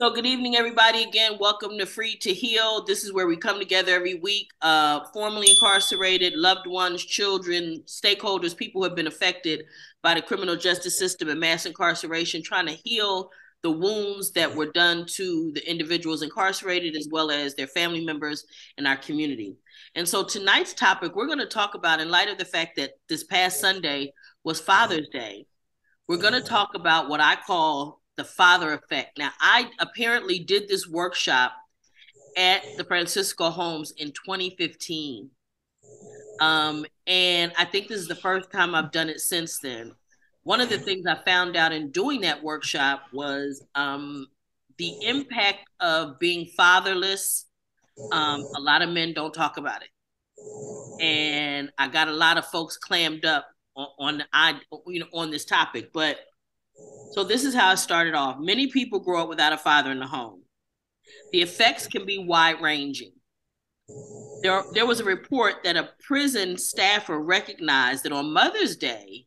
So, good evening, everybody. Again, welcome to Freed to Heal. This is where we come together every week. Uh, formerly incarcerated, loved ones, children, stakeholders, people who have been affected by the criminal justice system and mass incarceration, trying to heal the wounds that were done to the individuals incarcerated, as well as their family members in our community. And so, tonight's topic, we're going to talk about, in light of the fact that this past Sunday was Father's Day, we're going to talk about what I call the father effect. Now, I apparently did this workshop at the Francisco Homes in 2015. Um, and I think this is the first time I've done it since then. One of the things I found out in doing that workshop was um, the impact of being fatherless. Um, a lot of men don't talk about it, and I got a lot of folks clammed up on, on I you know on this topic. But so this is how it started off. Many people grow up without a father in the home. The effects can be wide ranging. There, there was a report that a prison staffer recognized that on Mother's Day,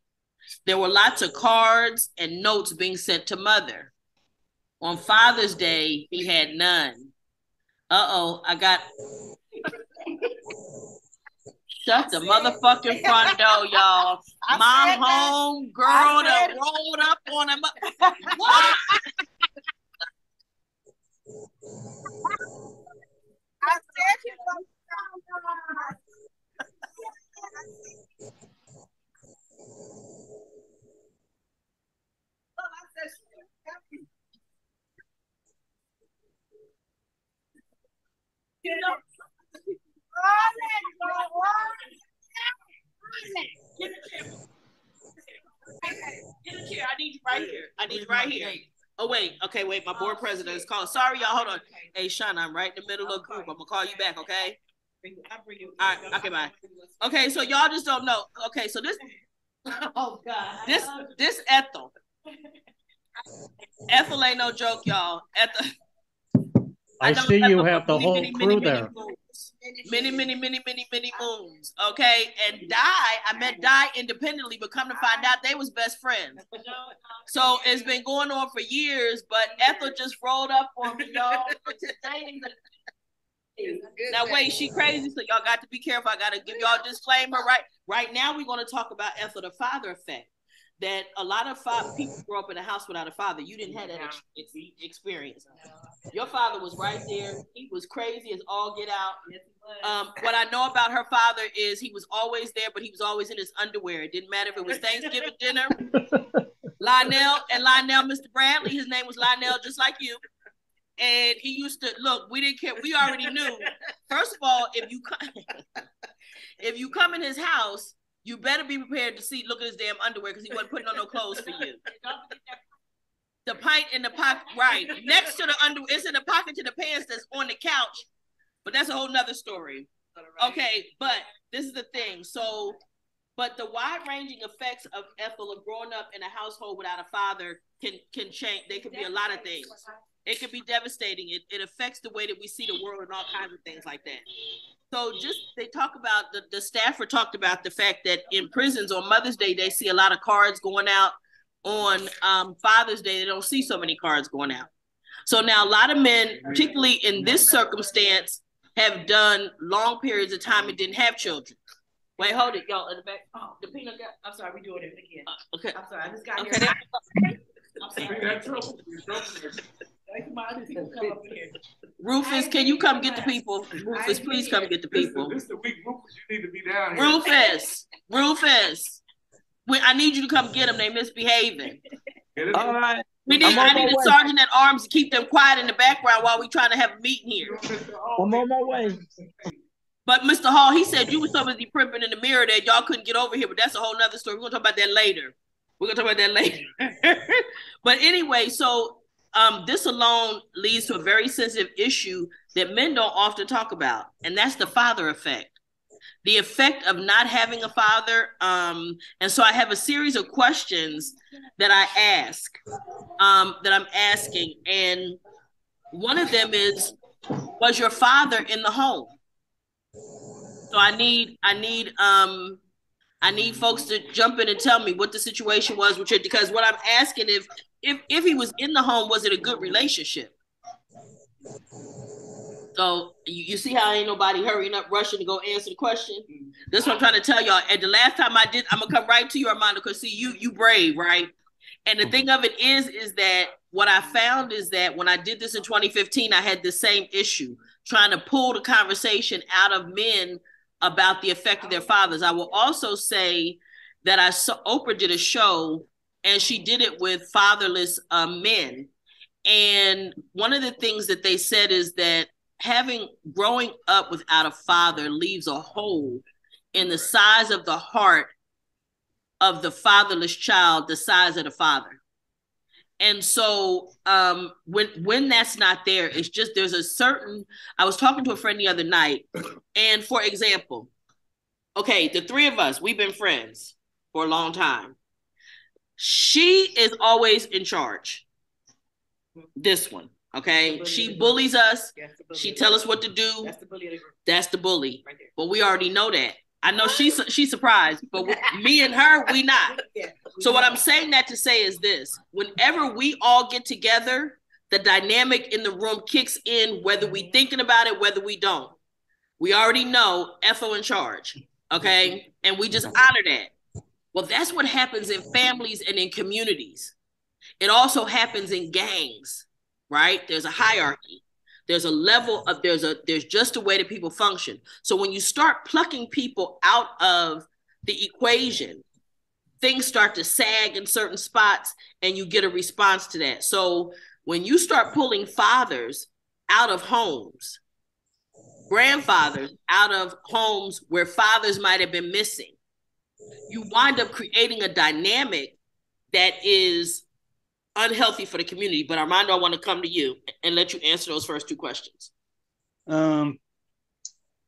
there were lots of cards and notes being sent to mother. On Father's Day, he had none. Uh oh, I got Shut the motherfucking front door, y'all. Mom home, girl that rolled up on him. What? I said you You know, Get a chair. Get a chair. I need you right here. I need you right here. Oh wait, okay, wait. My board president is calling. Sorry, y'all. Hold on. Hey, Sean, I'm right in the middle of the group. I'm gonna call you back. Okay. I'll bring you. All right. Okay. Bye. Okay. So y'all just don't know. Okay. So this. Oh God. This this Ethel. Ethel ain't no joke, y'all. Ethel. I, I see you have the whole crew there many, many, many, many, many ah. moons. Okay, and Die, I met Die independently, but come to find out they was best friends. So it's been going on for years, but Ethel just rolled up on me, y'all. Now wait, she crazy, so y'all got to be careful. I gotta give y'all disclaimer. Right, right now we're gonna talk about Ethel the father effect that a lot of fa- people grow up in a house without a father. You didn't have that ex- experience. Your father was right there. He was crazy as all get out. Um, what I know about her father is he was always there, but he was always in his underwear. It didn't matter if it was Thanksgiving dinner. Lionel and Lionel, Mr. Bradley, his name was Lionel, just like you. And he used to look. We didn't care. We already knew. First of all, if you come, if you come in his house, you better be prepared to see, look at his damn underwear because he wasn't putting on no clothes for you. The pint in the pocket, right next to the underwear. It's in the pocket to the pants that's on the couch, but that's a whole nother story. Okay, but this is the thing. So, but the wide-ranging effects of Ethel of growing up in a household without a father can can change. They could be a lot of things. It could be devastating. It, it affects the way that we see the world and all kinds of things like that. So just they talk about the, the staffer talked about the fact that in prisons on Mother's Day they see a lot of cards going out. On um, Father's Day they don't see so many cards going out. So now a lot of men, particularly in this circumstance, have done long periods of time and didn't have children. Wait, hold it, y'all in the back. Oh, the peanut got. I'm sorry, we doing it again. Uh, okay, I'm sorry, I just got okay. here. I'm sorry. Rufus, can you come get the people? Rufus, please come get the people. This, is the week, Rufus. You need to be down here. Rufus, Rufus, we, I need you to come get them. They misbehaving. All right. We need. I need a way. sergeant at arms to keep them quiet in the background while we trying to have a meeting here. I'm on my way. But Mr. Hall, he said you were so busy primping in the mirror that y'all couldn't get over here. But that's a whole nother story. We're gonna talk about that later. We're gonna talk about that later. but anyway, so um, this alone leads to a very sensitive issue that men don't often talk about, and that's the father effect. The effect of not having a father. Um, and so I have a series of questions that I ask, um, that I'm asking. And one of them is, was your father in the home? So I need, I need, um, I need folks to jump in and tell me what the situation was with you because what I'm asking if if if he was in the home, was it a good relationship? So you, you see how ain't nobody hurrying up, rushing to go answer the question. That's what I'm trying to tell y'all. And the last time I did, I'm gonna come right to you, Armando, because see you you brave, right? And the thing of it is, is that what I found is that when I did this in 2015, I had the same issue trying to pull the conversation out of men about the effect of their fathers. I will also say that I saw Oprah did a show and she did it with fatherless uh, men. And one of the things that they said is that having growing up without a father leaves a hole in the size of the heart of the fatherless child, the size of the father. And so um, when when that's not there, it's just there's a certain. I was talking to a friend the other night, and for example, okay, the three of us, we've been friends for a long time. She is always in charge. This one, okay? She bullies us. She tell us what to do. That's the bully. That's the bully. But we already know that. I know she's she's surprised, but me and her, we not. So what I'm saying that to say is this: whenever we all get together, the dynamic in the room kicks in, whether we mm-hmm. thinking about it, whether we don't. We already know Ethel in charge, okay, mm-hmm. and we just mm-hmm. honor that. Well, that's what happens in families and in communities. It also happens in gangs, right? There's a hierarchy. There's a level of there's a there's just a way that people function. So when you start plucking people out of the equation, things start to sag in certain spots and you get a response to that. So when you start pulling fathers out of homes, grandfathers out of homes where fathers might have been missing, you wind up creating a dynamic that is unhealthy for the community. But Armando, I want to come to you and let you answer those first two questions. Um,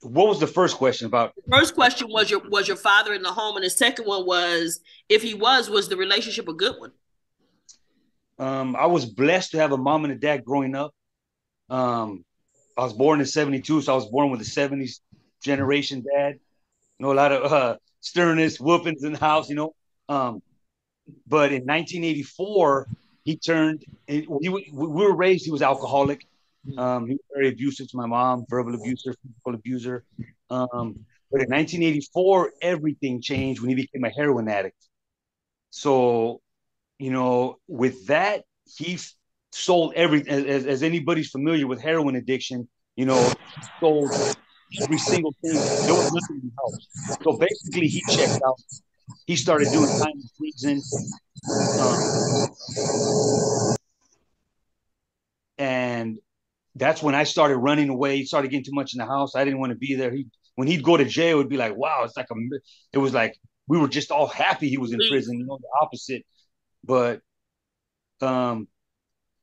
what was the first question about? The first question was your was your father in the home, and the second one was if he was, was the relationship a good one? Um, I was blessed to have a mom and a dad growing up. Um, I was born in '72, so I was born with a '70s generation dad. You know, a lot of uh, sternness, whoopings in the house. You know, um, but in 1984, he turned. He, we were raised. He was alcoholic. Um, he was very abusive to my mom, verbal abuser, physical abuser. Um, but in 1984, everything changed when he became a heroin addict. So, you know, with that, he sold everything. As, as anybody's familiar with heroin addiction, you know, sold every single thing. There was nothing in the house. So basically, he checked out. He started doing time in prison. Um, and that's when I started running away. He started getting too much in the house. I didn't want to be there. He when he'd go to jail, it'd be like, wow, it's like a it was like we were just all happy he was in prison, you know, the opposite. But um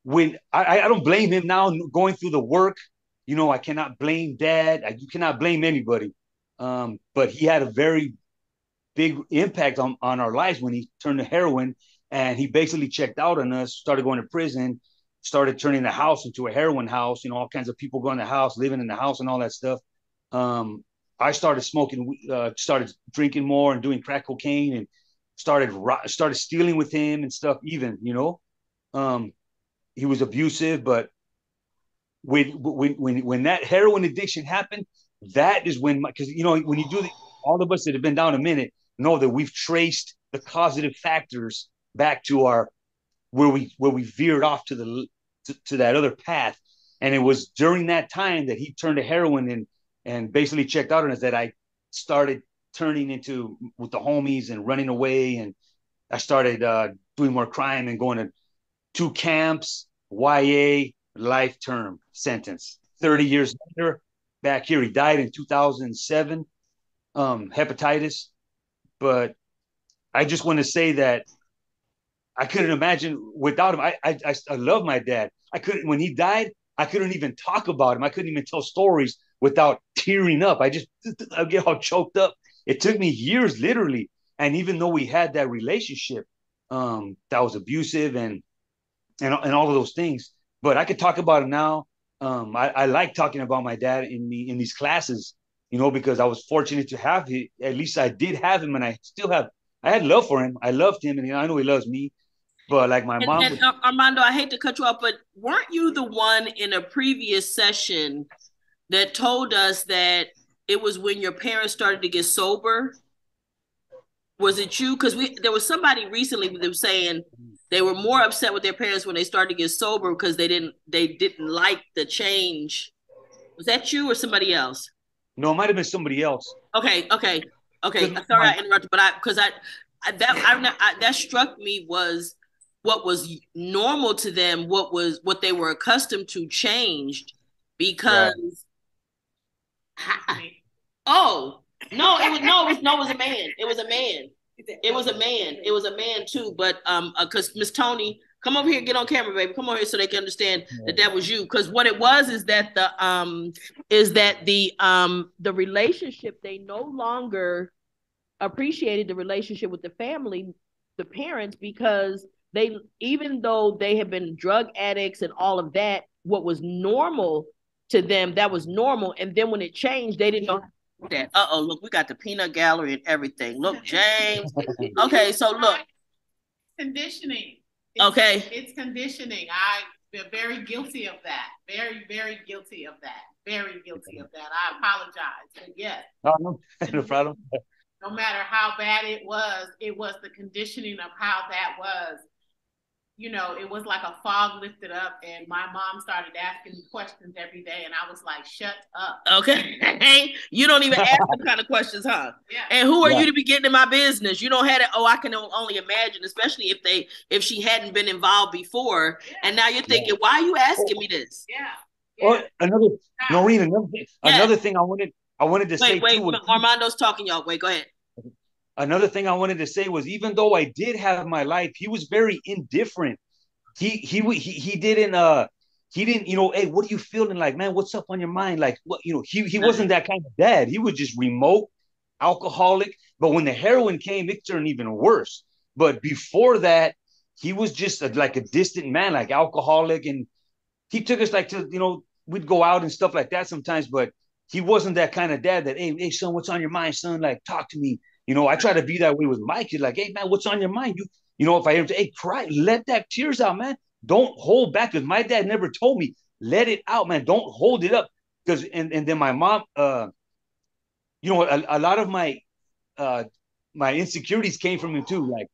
when I, I don't blame him now going through the work, you know, I cannot blame dad. I, you cannot blame anybody. Um, but he had a very big impact on, on our lives when he turned to heroin and he basically checked out on us, started going to prison, started turning the house into a heroin house, you know, all kinds of people going to the house, living in the house and all that stuff. Um, I started smoking, uh, started drinking more and doing crack cocaine and started, started stealing with him and stuff, even, you know, um, he was abusive, but when, when, when, when that heroin addiction happened, that is when, cause you know, when you do the, all of us that have been down a minute know that we've traced the causative factors back to our where we where we veered off to the to, to that other path and it was during that time that he turned to heroin and and basically checked out on us that I started turning into with the homies and running away and I started uh, doing more crime and going to two camps, YA, life term sentence. 30 years later, back here, he died in 2007, um, hepatitis. But I just want to say that I couldn't imagine without him. I, I, I love my dad. I couldn't when he died. I couldn't even talk about him. I couldn't even tell stories without tearing up. I just I get all choked up. It took me years, literally. And even though we had that relationship um, that was abusive and and and all of those things, but I could talk about him now. Um, I, I like talking about my dad in the in these classes, you know, because I was fortunate to have him. At least I did have him, and I still have. I had love for him. I loved him, and I know he loves me. But like my and, mom, and, uh, Armando, I hate to cut you off, but weren't you the one in a previous session that told us that it was when your parents started to get sober. Was it you? Because we there was somebody recently with them saying they were more upset with their parents when they started to get sober because they didn't they didn't like the change. Was that you or somebody else? No, it might have been somebody else. Okay, okay, okay. Sorry, I interrupted, but I because I, I that I, I that struck me was what was normal to them, what was what they were accustomed to changed because. Right. Oh no! It was no, it was no, it was a man. It was a man. It was a man. It was a man too. But um, because uh, Miss Tony, come over here, get on camera, baby. Come over here so they can understand yeah. that that was you. Because what it was is that the um is that the um the relationship they no longer appreciated the relationship with the family, the parents, because they even though they have been drug addicts and all of that, what was normal to them, that was normal. And then when it changed, they didn't know that. Uh oh, look, we got the peanut gallery and everything. Look, James. okay, so look. Conditioning. It's, okay. It's conditioning. I'm very guilty of that. Very, very guilty of that. Very guilty of that. I apologize. But yes. No, no, no problem. No matter how bad it was, it was the conditioning of how that was you know, it was like a fog lifted up, and my mom started asking me questions every day, and I was like, "Shut up." Okay, hey, you don't even ask the kind of questions, huh? Yeah. And who are yeah. you to be getting in my business? You don't have it. Oh, I can only imagine, especially if they if she hadn't been involved before, yeah. and now you're thinking, yeah. "Why are you asking me this?" Yeah. Or oh, another, Noreen, another, another thing I wanted I wanted to wait, say wait, too. Wait, Armando's talking, y'all. Wait, go ahead another thing I wanted to say was even though I did have my life, he was very indifferent. He he he he didn't uh he didn't you know hey what are you feeling like man what's up on your mind like what you know he he wasn't that kind of dad. He was just remote, alcoholic. But when the heroin came, it turned even worse. But before that, he was just a, like a distant man, like alcoholic, and he took us like to you know we'd go out and stuff like that sometimes, but he wasn't that kind of dad that hey hey son what's on your mind son like talk to me you know, I try to be that way with my kids. Like, hey man, what's on your mind? You, you know, if I hey, cry, let that tears out, man. Don't hold back. Because my dad never told me, let it out, man. Don't hold it up. Because and and then my mom, uh, you know, a, a lot of my uh my insecurities came from him too. Like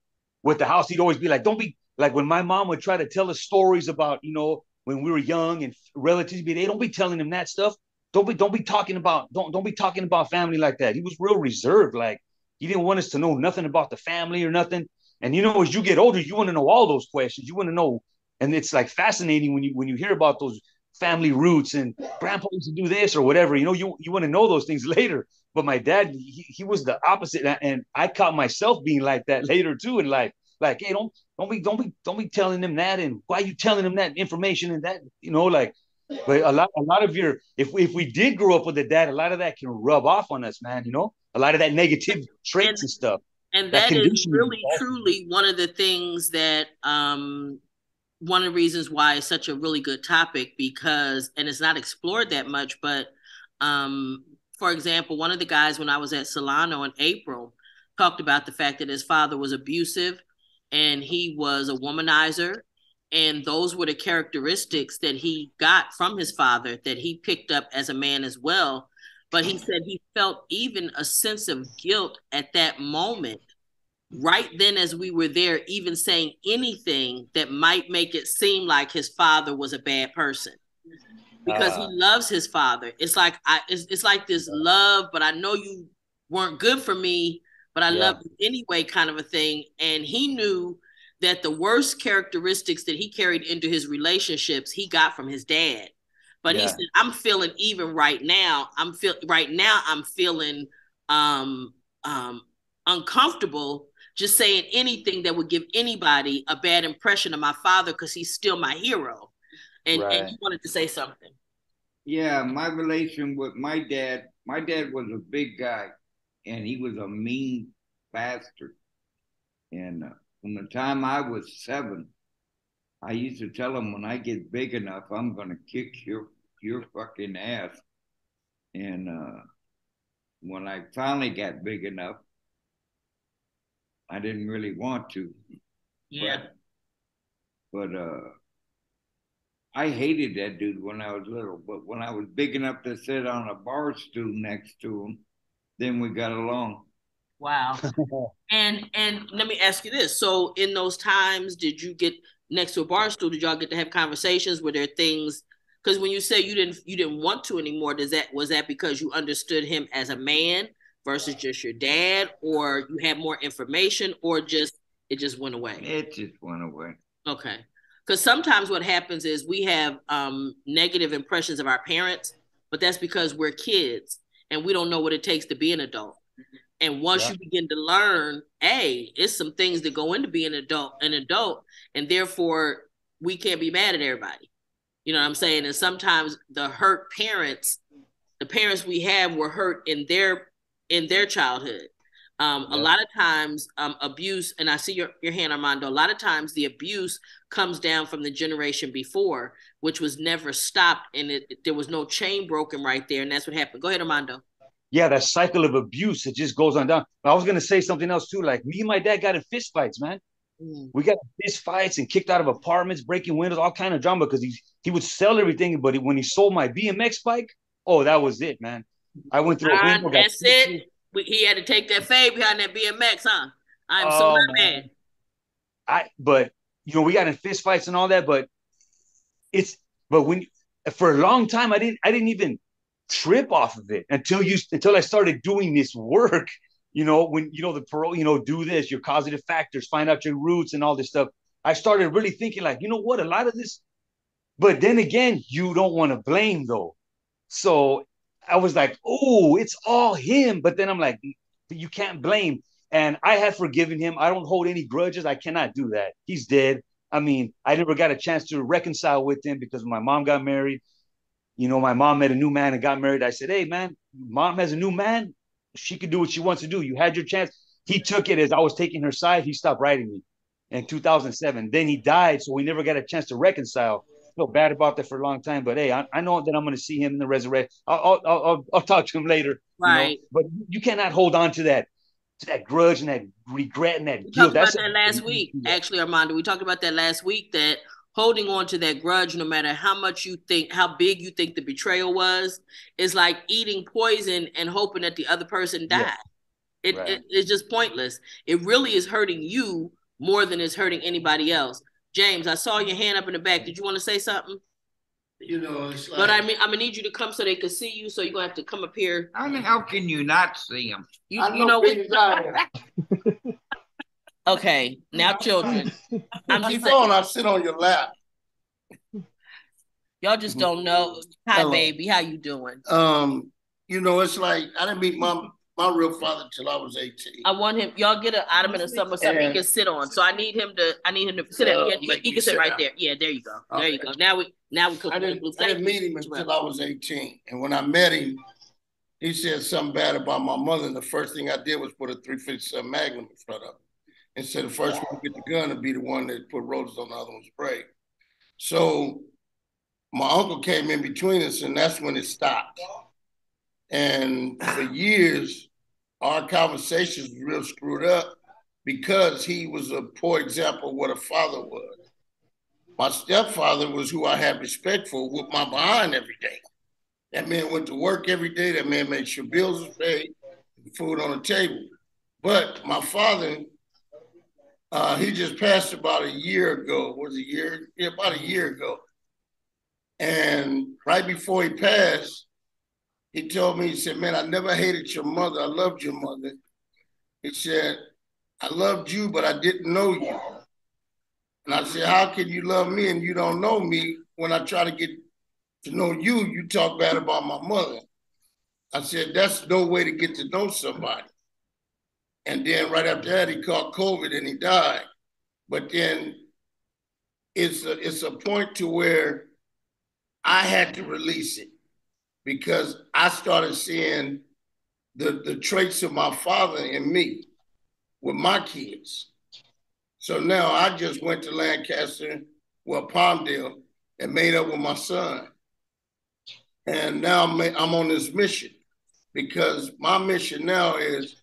with the house, he'd always be like, don't be like when my mom would try to tell us stories about, you know, when we were young and relatives be, they don't be telling him that stuff. Don't be don't be talking about don't don't be talking about family like that. He was real reserved. Like he didn't want us to know nothing about the family or nothing. And you know, as you get older, you want to know all those questions. You want to know, and it's like fascinating when you when you hear about those family roots and grandpa used to do this or whatever. You know, you you want to know those things later. But my dad, he, he was the opposite, and I caught myself being like that later too in life. Like, hey, don't don't be don't be don't be telling them that, and why are you telling them that information and that, you know, like. But a lot, a lot of your, if if we did grow up with a dad, a lot of that can rub off on us, man. You know a lot of that negative traits and, and stuff. And that, that is really truly one of the things that um one of the reasons why it's such a really good topic because and it's not explored that much, but um for example, one of the guys when I was at Solano in April talked about the fact that his father was abusive and he was a womanizer and those were the characteristics that he got from his father that he picked up as a man as well but he said he felt even a sense of guilt at that moment right then as we were there even saying anything that might make it seem like his father was a bad person. Because uh, he loves his father. It's like i it's, it's like this love but i know you weren't good for me but i yeah. love you anyway kind of a thing. And he knew that the worst characteristics that he carried into his relationships he got from his dad but yeah. he said, I'm feeling even right now. I'm feel right now I'm feeling um um uncomfortable just saying anything that would give anybody a bad impression of my father because he's still my hero. And, right. and you wanted to say something. Yeah, my relation with my dad, my dad was a big guy and he was a mean bastard. And uh, from the time I was seven, I used to tell him when I get big enough, I'm gonna kick your your fucking ass. And uh, when I finally got big enough, I didn't really want to. Yeah. But, but uh, I hated that dude when I was little, but when I was big enough to sit on a bar stool next to him, then we got along. Wow. and and let me ask you this. So in those times, did you get next to a bar stool? Did y'all get to have conversations? Were there things because when you say you didn't you didn't want to anymore, does that was that because you understood him as a man versus just your dad, or you had more information, or just it just went away? It just went away. Okay. Because sometimes what happens is we have um, negative impressions of our parents, but that's because we're kids and we don't know what it takes to be an adult. And once yeah. you begin to learn, a, it's some things that go into being an adult, an adult, and therefore we can't be mad at everybody. You know what I'm saying? And sometimes the hurt parents, the parents we have were hurt in their in their childhood. Um, A lot of times, um, abuse, and I see your, your hand, Armando. A lot of times, the abuse comes down from the generation before, which was never stopped, and it, there was no chain broken right there, and that's what happened. Go ahead, Armando yeah, that cycle of abuse, it just goes on down. I was gonna say something else too. Like me and my dad got in fist fights, man. Mm. We got fist fights and kicked out of apartments, breaking windows, all kind of drama because he he would sell everything, but when he sold my BMX bike, oh, that was it, man. I went through a window. Uh, that's it. He had to take that fade behind that BMX, huh? I'm oh, so mad. I but you know we got in fist fights and all that, but it's but when for a long time I didn't I didn't even trip off of it until you until I started doing this work. You know, when you know the parole, you know, do this, your causative factors, find out your roots and all this stuff. I started really thinking, like, you know what, a lot of this, but then again, you don't want to blame though. So I was like, oh, it's all him. But then I'm like, you can't blame. And I have forgiven him. I don't hold any grudges. I cannot do that. He's dead. I mean, I never got a chance to reconcile with him because my mom got married you know, my mom met a new man and got married. I said, hey, man, mom has a new man. She can do what she wants to do. You had your chance. He took it as I was taking her side. He stopped writing me in 2007. Then he died, so we never got a chance to reconcile. I feel bad about that for a long time, but hey, I, I know that I'm going to see him in the resurrection. I'll, I'll, I'll, I'll talk to him later. Right. You know? But you cannot hold on to that to that grudge and that regret and that we guilt. Talked about that last week, actually, Armando. We talked about that last week that holding on to that grudge, no matter how much you think, how big you think the betrayal was, is like eating poison and hoping that the other person died. Yeah. It, right. it, it's just pointless. It really is hurting you more than it's hurting anybody else. James, I saw your hand up in the back. Did you want to say something? You know, it's like, but I mean, I'm gonna need you to come so they can see you. So you're gonna have to come up here. I mean, how can you not see them? You, you know, know Okay, now children. I'm Keep on. I sit on your lap. Y'all just don't know. Hi, Hello. baby. How you doing? Um, you know, it's like I didn't meet my my real father till I was 18. I want him. Y'all get an ottoman or something, something he can sit on. So I need him to. I need him to sit. Uh, yeah, he, he can sit right there. Yeah, there you go. Okay. There you go. Now we now we cook. I didn't, I didn't meet him until I was 18, and when I met him, he said something bad about my mother, and the first thing I did was put a 357 Magnum in front of him and said the first one to get the gun to be the one that put roses on the other one's spray. So my uncle came in between us, and that's when it stopped. And for years, our conversations were real screwed up because he was a poor example of what a father was. My stepfather was who I had respect for, with my behind every day. That man went to work every day. That man made sure bills were paid, food on the table. But my father uh, he just passed about a year ago. Was a year? Yeah, about a year ago. And right before he passed, he told me, he said, Man, I never hated your mother. I loved your mother. He said, I loved you, but I didn't know you. And I said, How can you love me and you don't know me? When I try to get to know you, you talk bad about my mother. I said, That's no way to get to know somebody. And then right after that, he caught COVID and he died. But then it's a, it's a point to where I had to release it because I started seeing the, the traits of my father in me with my kids. So now I just went to Lancaster, well, Palmdale, and made up with my son. And now I'm, I'm on this mission because my mission now is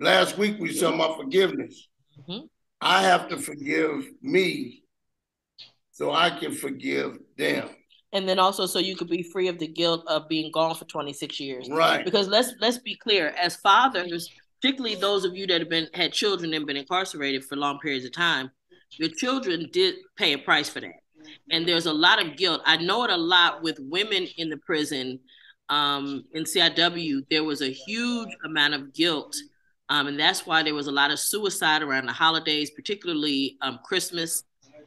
Last week we saw my forgiveness. Mm-hmm. I have to forgive me so I can forgive them. And then also so you could be free of the guilt of being gone for 26 years. Right. Because let's let's be clear, as fathers, particularly those of you that have been had children and been incarcerated for long periods of time, your children did pay a price for that. And there's a lot of guilt. I know it a lot with women in the prison. Um, in CIW, there was a huge amount of guilt. Um, and that's why there was a lot of suicide around the holidays, particularly um, Christmas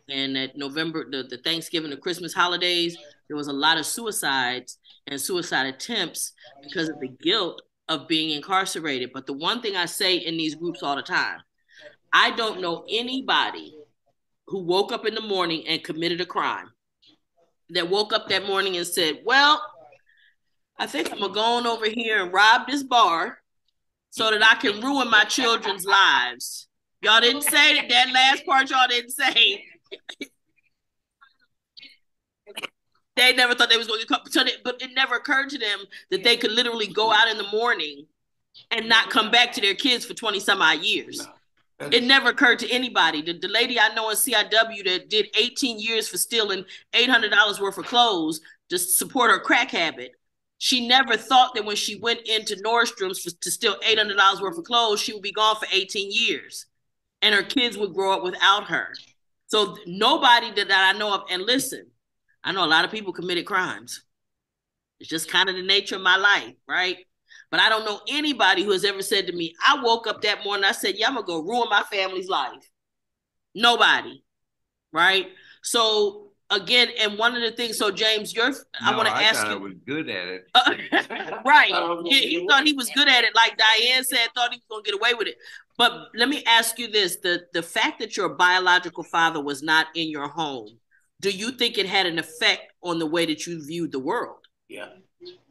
and at November, the, the Thanksgiving, the Christmas holidays. There was a lot of suicides and suicide attempts because of the guilt of being incarcerated. But the one thing I say in these groups all the time, I don't know anybody who woke up in the morning and committed a crime that woke up that morning and said, Well, I think I'm gonna go on over here and rob this bar so that I can ruin my children's lives. Y'all didn't say that, that last part, y'all didn't say. they never thought they was going to come, so they, but it never occurred to them that they could literally go out in the morning and not come back to their kids for 20 some odd years. It never occurred to anybody. The, the lady I know in CIW that did 18 years for stealing $800 worth of clothes to support her crack habit. She never thought that when she went into Nordstrom's for, to steal $800 worth of clothes, she would be gone for 18 years and her kids would grow up without her. So nobody that, that I know of, and listen, I know a lot of people committed crimes. It's just kind of the nature of my life, right? But I don't know anybody who has ever said to me, I woke up that morning, I said, Yeah, I'm gonna go ruin my family's life. Nobody. Right. So again, and one of the things, so James, you're I want to ask you. I was good at it. Uh, right. he, he thought he was good at it, like Diane said, thought he was gonna get away with it. But let me ask you this: the the fact that your biological father was not in your home, do you think it had an effect on the way that you viewed the world? Yeah.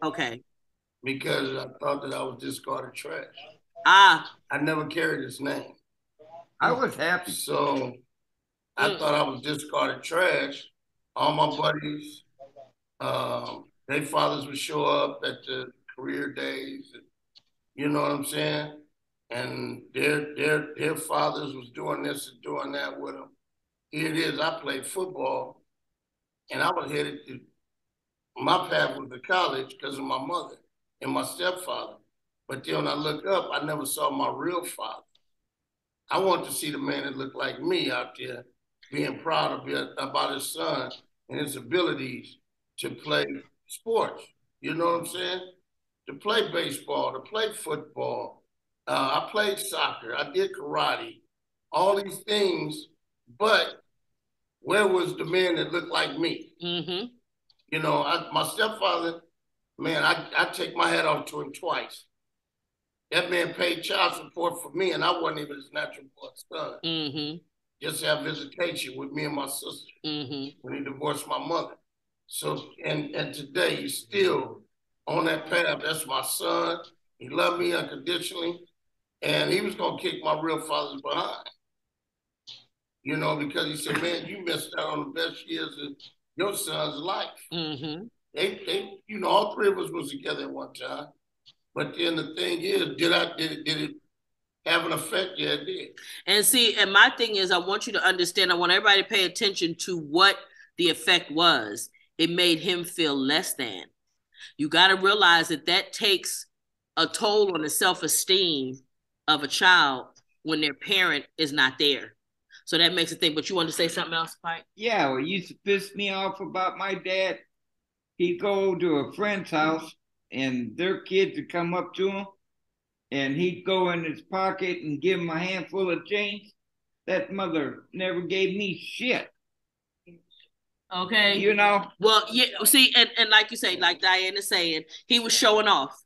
Okay because I thought that I was discarded trash. Ah. I never carried his name. I was happy. So I mm. thought I was discarded trash. All my buddies, um, their fathers would show up at the career days. And, you know what I'm saying? And their their their fathers was doing this and doing that with them. Here it is. I played football, and I was headed to my path was to college because of my mother and my stepfather. But then when I look up, I never saw my real father. I want to see the man that looked like me out there being proud of it, about his son and his abilities to play sports. You know what I'm saying? To play baseball, to play football. Uh, I played soccer. I did karate. All these things, but where was the man that looked like me? Mm-hmm. You know, I, my stepfather man, I, I take my hat off to him twice. That man paid child support for me, and I wasn't even his natural born son. Mm-hmm. Just have visitation with me and my sister mm-hmm. when he divorced my mother. So, and and today he's still on that path. That's my son. He loved me unconditionally, and he was gonna kick my real father's behind. You know, because he said, "Man, you missed out on the best years of your son's life." Mm-hmm. They, they, you know, all three of us was together at one time. But then the thing is, did I did it, did it have an effect? Yeah, it did. And see, and my thing is, I want you to understand. I want everybody to pay attention to what the effect was. It made him feel less than. You got to realize that that takes a toll on the self esteem of a child when their parent is not there. So that makes a thing. But you want to say something else, Mike? Yeah, well, you pissed me off about my dad he'd go to a friend's house and their kids would come up to him and he'd go in his pocket and give him a handful of change. That mother never gave me shit. Okay. You know? Well, yeah, see, and, and like you say, like Diane is saying, he was showing off.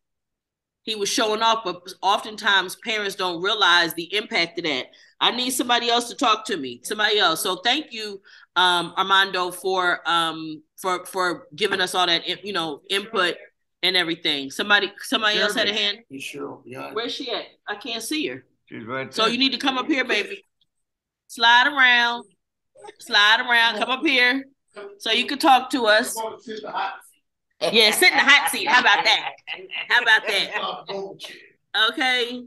He was showing off, but oftentimes parents don't realize the impact of that. I need somebody else to talk to me, somebody else. So thank you, um, Armando, for um, for for giving us all that you know input and everything. Somebody somebody else had a hand. You sure? Yeah. Where's she at? I can't see her. She's right. So you need to come up here, baby. Slide around, slide around. Come up here, so you can talk to us. Yeah, sit in the hot seat. How about that? How about that? Okay.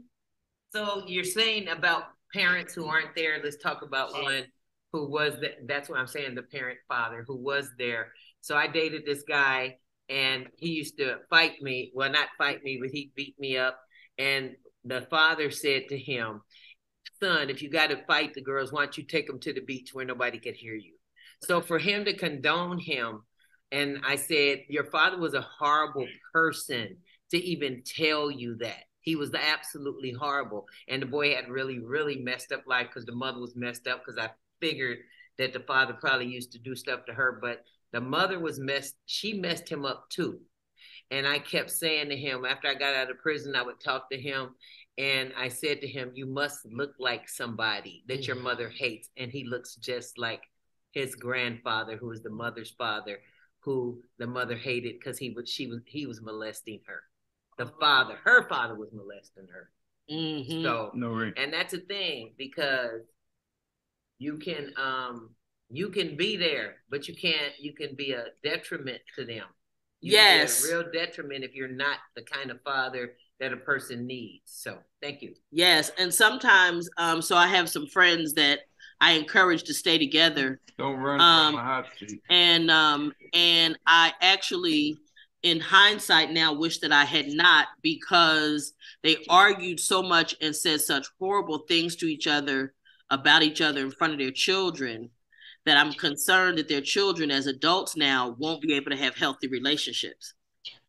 So you're saying about parents who aren't there. Let's talk about one who was that that's what I'm saying, the parent father who was there. So I dated this guy and he used to fight me. Well, not fight me, but he beat me up. And the father said to him, Son, if you got to fight the girls, why don't you take them to the beach where nobody could hear you? So for him to condone him, and I said, Your father was a horrible person to even tell you that. He was absolutely horrible. And the boy had really, really messed up life because the mother was messed up because I figured that the father probably used to do stuff to her, but the mother was messed, she messed him up too. And I kept saying to him, after I got out of prison, I would talk to him. And I said to him, You must look like somebody that your mother hates. And he looks just like his grandfather, who was the mother's father, who the mother hated because he was she was he was molesting her. The father, her father was molesting her. Mm-hmm. So No way. and that's a thing because you can um you can be there, but you can't you can be a detriment to them. You can be a Yes. real detriment if you're not the kind of father that a person needs. So thank you. Yes, and sometimes, um, so I have some friends that I encourage to stay together, Don't run Um, from a hot seat. and um, and I actually, in hindsight, now wish that I had not because they argued so much and said such horrible things to each other about each other in front of their children that I'm concerned that their children, as adults now, won't be able to have healthy relationships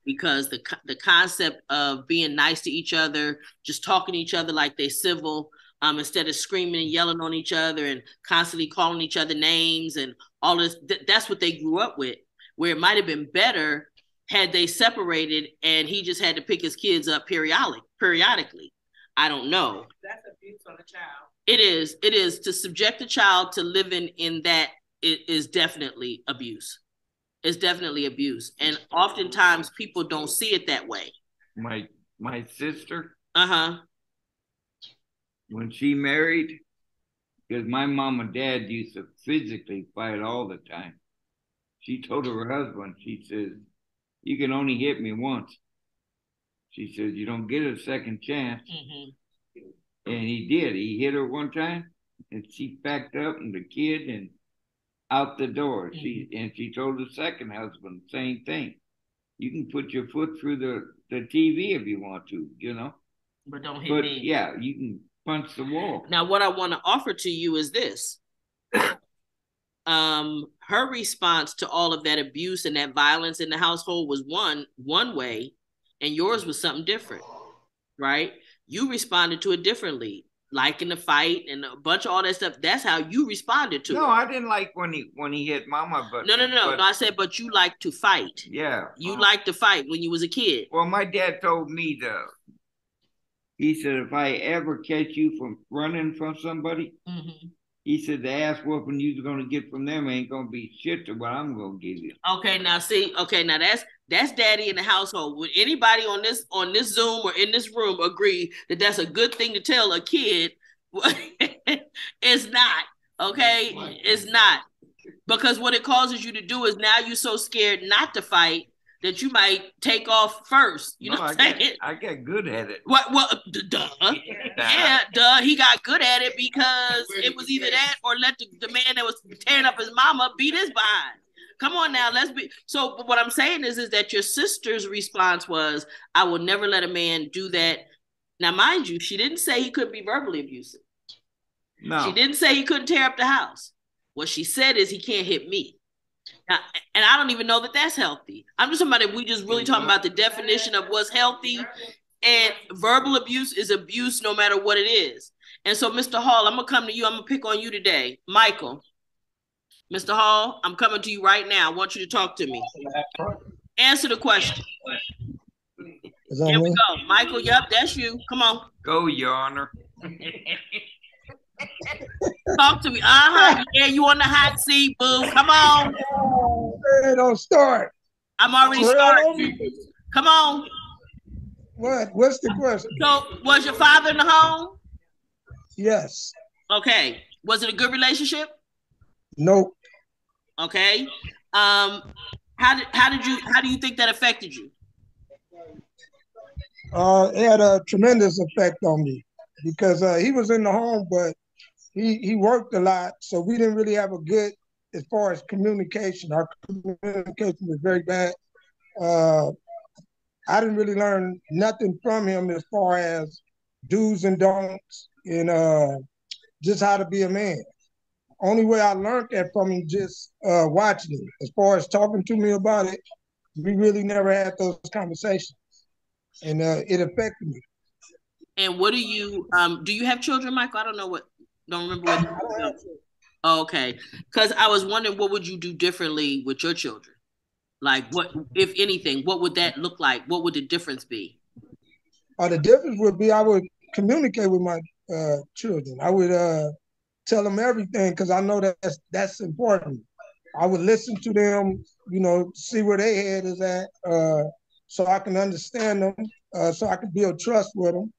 because the the concept of being nice to each other, just talking to each other like they civil, um, instead of screaming and yelling on each other and constantly calling each other names and all this. Th- that's what they grew up with. Where it might have been better had they separated and he just had to pick his kids up periodic periodically. I don't know. That's abuse on a child. It is. It is to subject a child to living in that it is definitely abuse. It's definitely abuse, and oftentimes people don't see it that way. My my sister, Uh huh. when she married, because my mom and dad used to physically fight all the time. She told her husband, she says, You can only hit me once. She says, You don't get a second chance. hmm And he did. He hit her one time and she backed up and the kid and out the door. She and she told the second husband the same thing. You can put your foot through the, the TV if you want to, you know. But don't hit But me. yeah, you can punch the wall. Now, what I want to offer to you is this. um, her response to all of that abuse and that violence in the household was one one way, and yours was something different, right? You responded to it differently, liking the fight and a bunch of all that stuff. That's how you responded to No, it. I didn't like when he when he hit mama, but No, no, no, but, no. I said, but you like to fight. yeah. You uh, like to fight when you was a kid. Well, my dad told me to. He said, if I ever catch you from running from somebody, Mm-hmm. he said the ass whooping you're gonna get from them ain't gonna be shit to what I'm gonna give you. Okay, now see, okay, now that's that's daddy in the household. Would anybody on this on this Zoom or in this room agree that that's a good thing to tell a kid? it's not. Okay, it's not because what it causes you to do is now you're so scared not to fight that you might take off first. You know what I I'm get, saying? I get good at it. What? What? d- Duh. Yeah, duh. He got good at it because it was either that or let the, the man that was tearing up his mama beat his behind. Come on now, let's be. So what I'm saying is, is that your sister's response was, "I will never let a man do that." Now, mind you, she didn't say he couldn't be verbally abusive. No, She didn't say he couldn't tear up the house. What she said is he can't hit me. Now, and I don't even know that that's healthy. I'm just talking about if we just really talking about the definition of what's healthy and verbal abuse is abuse no matter what it is. And so, Mr. Hall, I'm gonna come to you. I'm gonna pick on you today, Michael. Mr. Hall, I'm coming to you right now. I want you to talk to me. Answer the question. Is that Here we go, Michael. Yep, that's you. Come on, go, Your Honor. talk to me. Uh huh. Yeah, you on the hot seat, boo. Come on. Hey, don't start. I'm already starting. Come on. What? What's the question? So, was your father in the home? Yes. Okay. Was it a good relationship? Nope. Okay. Um, how did how did you how do you think that affected you? Uh, it had a tremendous effect on me because uh, he was in the home, but he he worked a lot, so we didn't really have a good as far as communication. Our communication was very bad. Uh, I didn't really learn nothing from him as far as do's and don'ts and uh, just how to be a man. Only way I learned that from him just uh, watching it. As far as talking to me about it, we really never had those conversations, and uh, it affected me. And what do you um do you have children, Michael? I don't know what don't remember what oh, okay. Cause I was wondering what would you do differently with your children? Like what if anything, what would that look like? What would the difference be? Uh, the difference would be I would communicate with my uh, children. I would uh, tell them everything because I know that's that's important. I would listen to them, you know, see where their head is at, uh, so I can understand them, uh, so I can build trust with them.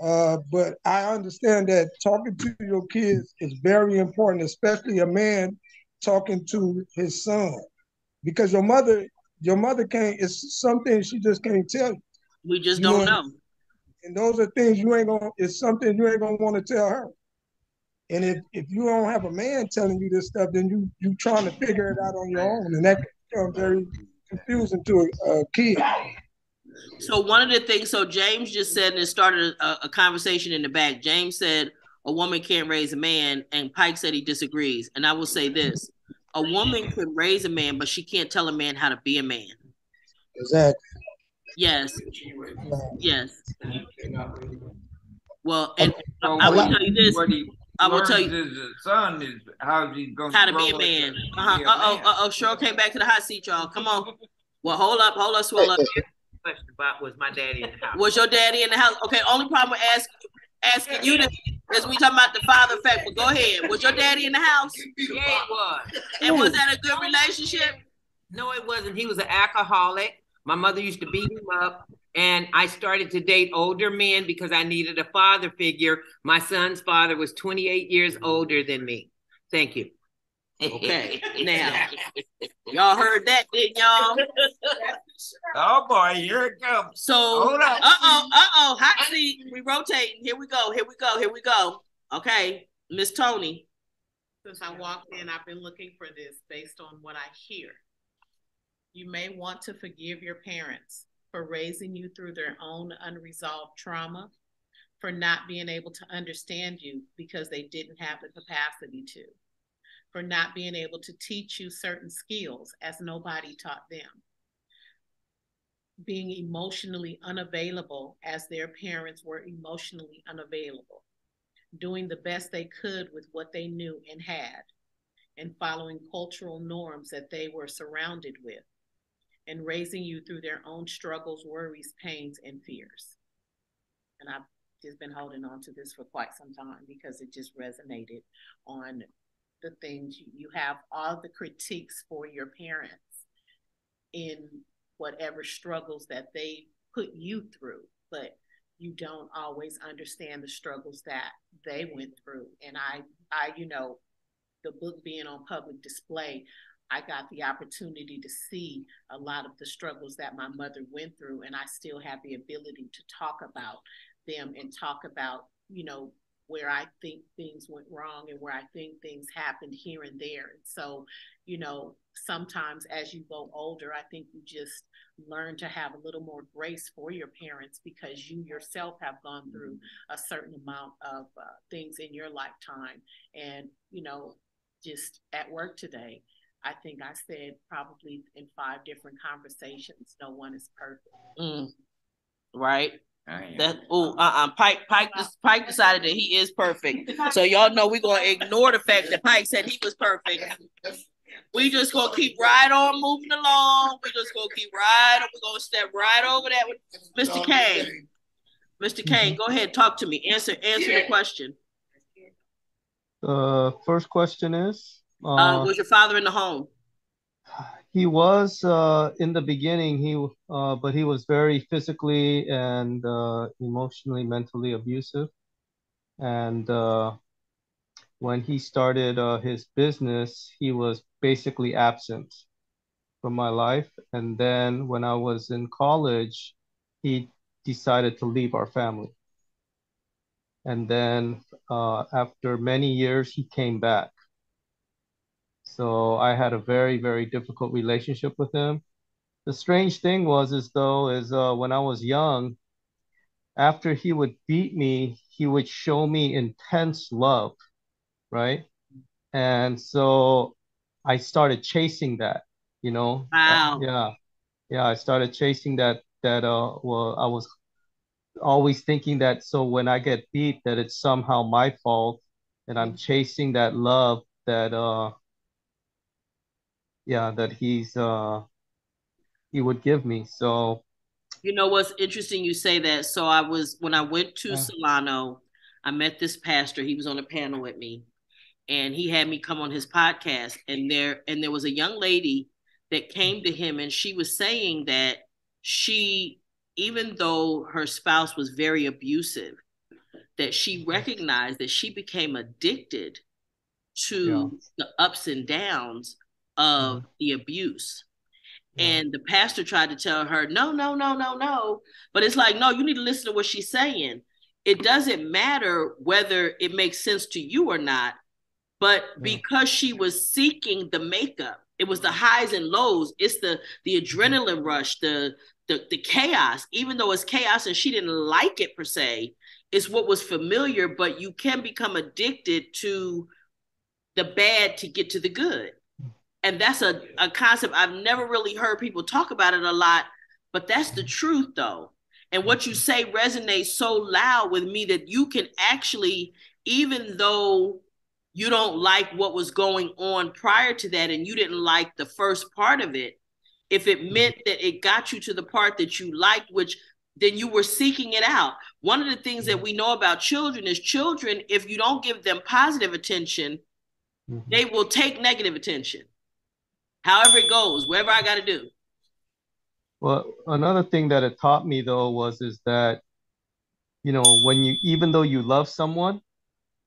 Uh, but I understand that talking to your kids is very important, especially a man talking to his son, because your mother, your mother can't. It's something she just can't tell you. We just you don't know. know. And those are things you ain't gonna. It's something you ain't gonna want to tell her. And if, if you don't have a man telling you this stuff, then you you trying to figure it out on your own, and that can become very confusing to a, a kid. So one of the things, so James just said, and it started a, a, conversation in the back. James said a woman can't raise a man, and Pike said he disagrees. And I will say this: a woman can raise a man, but she can't tell a man how to be a man. Exactly. Yes. Yes. Well, and I will tell you this: I will tell you. His son is how he going how to be a man. Uh-huh. Uh oh. Uh oh. Cheryl came back to the hot seat, y'all. Come on. Well, hold up, hold up, swell up. Question about was my daddy in the house? Was your daddy in the house? Okay. Only problem with asking asking you to is we talking about the father effect. But go ahead. Was your daddy in the house? Yeah, it was. And was that a good relationship? No, it wasn't. He was an alcoholic. My mother used to beat him up. And I started to date older men because I needed a father figure. My son's father was 28 years older than me. Thank you. Okay. now, y'all heard that, didn't y'all? Oh boy, here it comes. So, uh oh, uh oh, hot seat. We rotating. Here we go. Here we go. Here we go. Okay, Miss Tony. Since I walked in, I've been looking for this based on what I hear. You may want to forgive your parents for raising you through their own unresolved trauma, for not being able to understand you because they didn't have the capacity to, for not being able to teach you certain skills as nobody taught them, being emotionally unavailable as their parents were emotionally unavailable, doing the best they could with what they knew and had, and following cultural norms that they were surrounded with and raising you through their own struggles, worries, pains, and fears. And I've just been holding on to this for quite some time because it just resonated on the things you have all the critiques for your parents in whatever struggles that they put you through, but you don't always understand the struggles that they went through. And I, I, you know, the book being on public display, I got the opportunity to see a lot of the struggles that my mother went through, and I still have the ability to talk about them and talk about, you know, where I think things went wrong and where I think things happened here and there. And so, you know, sometimes as you go older, I think you just learn to have a little more grace for your parents because you yourself have gone through a certain amount of uh, things in your lifetime. And, you know, just at work today, I think I said probably in five different conversations, no one is perfect. Mm. Right. That oh uh uh Pike Pike Pike decided that he is perfect. So y'all know we're gonna ignore the fact that Pike said he was perfect. We just gonna keep right on moving along. We just gonna keep right. On. We're gonna step right over that with Mr. Kane. Mr. Kane, go ahead, talk to me. Answer answer the question. The first question is uh, uh, was your father in the home? He was uh, in the beginning. He uh, but he was very physically and uh, emotionally, mentally abusive. And uh, when he started uh, his business, he was basically absent from my life. And then when I was in college, he decided to leave our family. and then uh, after many years, he came back. So I had a very, very difficult relationship with him. The strange thing was, is though, is uh, when I was young, after he would beat me, he would show me intense love, right? And so I started chasing that, you know. Wow. yeah, yeah. I started chasing that. That uh, well, I was always thinking that so when I get beat, that it's somehow my fault, and I'm chasing that love that uh, yeah, that he's uh, he would give me. So you know what's interesting? You say that. So I was when I went to yeah. Solano, I met this pastor. He was on a panel with me, and he had me come on his podcast. And there and there was a young lady that came to him, and she was saying that she, even though her spouse was very abusive, that she recognized that she became addicted to yeah. the ups and downs of mm-hmm. the abuse. And the pastor tried to tell her, no, no, no, no, no. But it's like, no, you need to listen to what she's saying. It doesn't matter whether it makes sense to you or not. But because she was seeking the makeup, it was the highs and lows. It's the the adrenaline rush, the the the chaos. Even though it's chaos and she didn't like it per se, it's what was familiar. But you can become addicted to the bad to get to the good and that's a, a concept I've never really heard people talk about it a lot, but that's the truth though. And what you say resonates so loud with me that you can actually, even though you don't like what was going on prior to that and you didn't like the first part of it, if it meant that it got you to the part that you liked, which then you were seeking it out. One of the things that we know about children is children, if you don't give them positive attention, mm-hmm. they will take negative attention however it goes, whatever I got to do. Well, another thing that it taught me though was is that, you know, when you even though you love someone,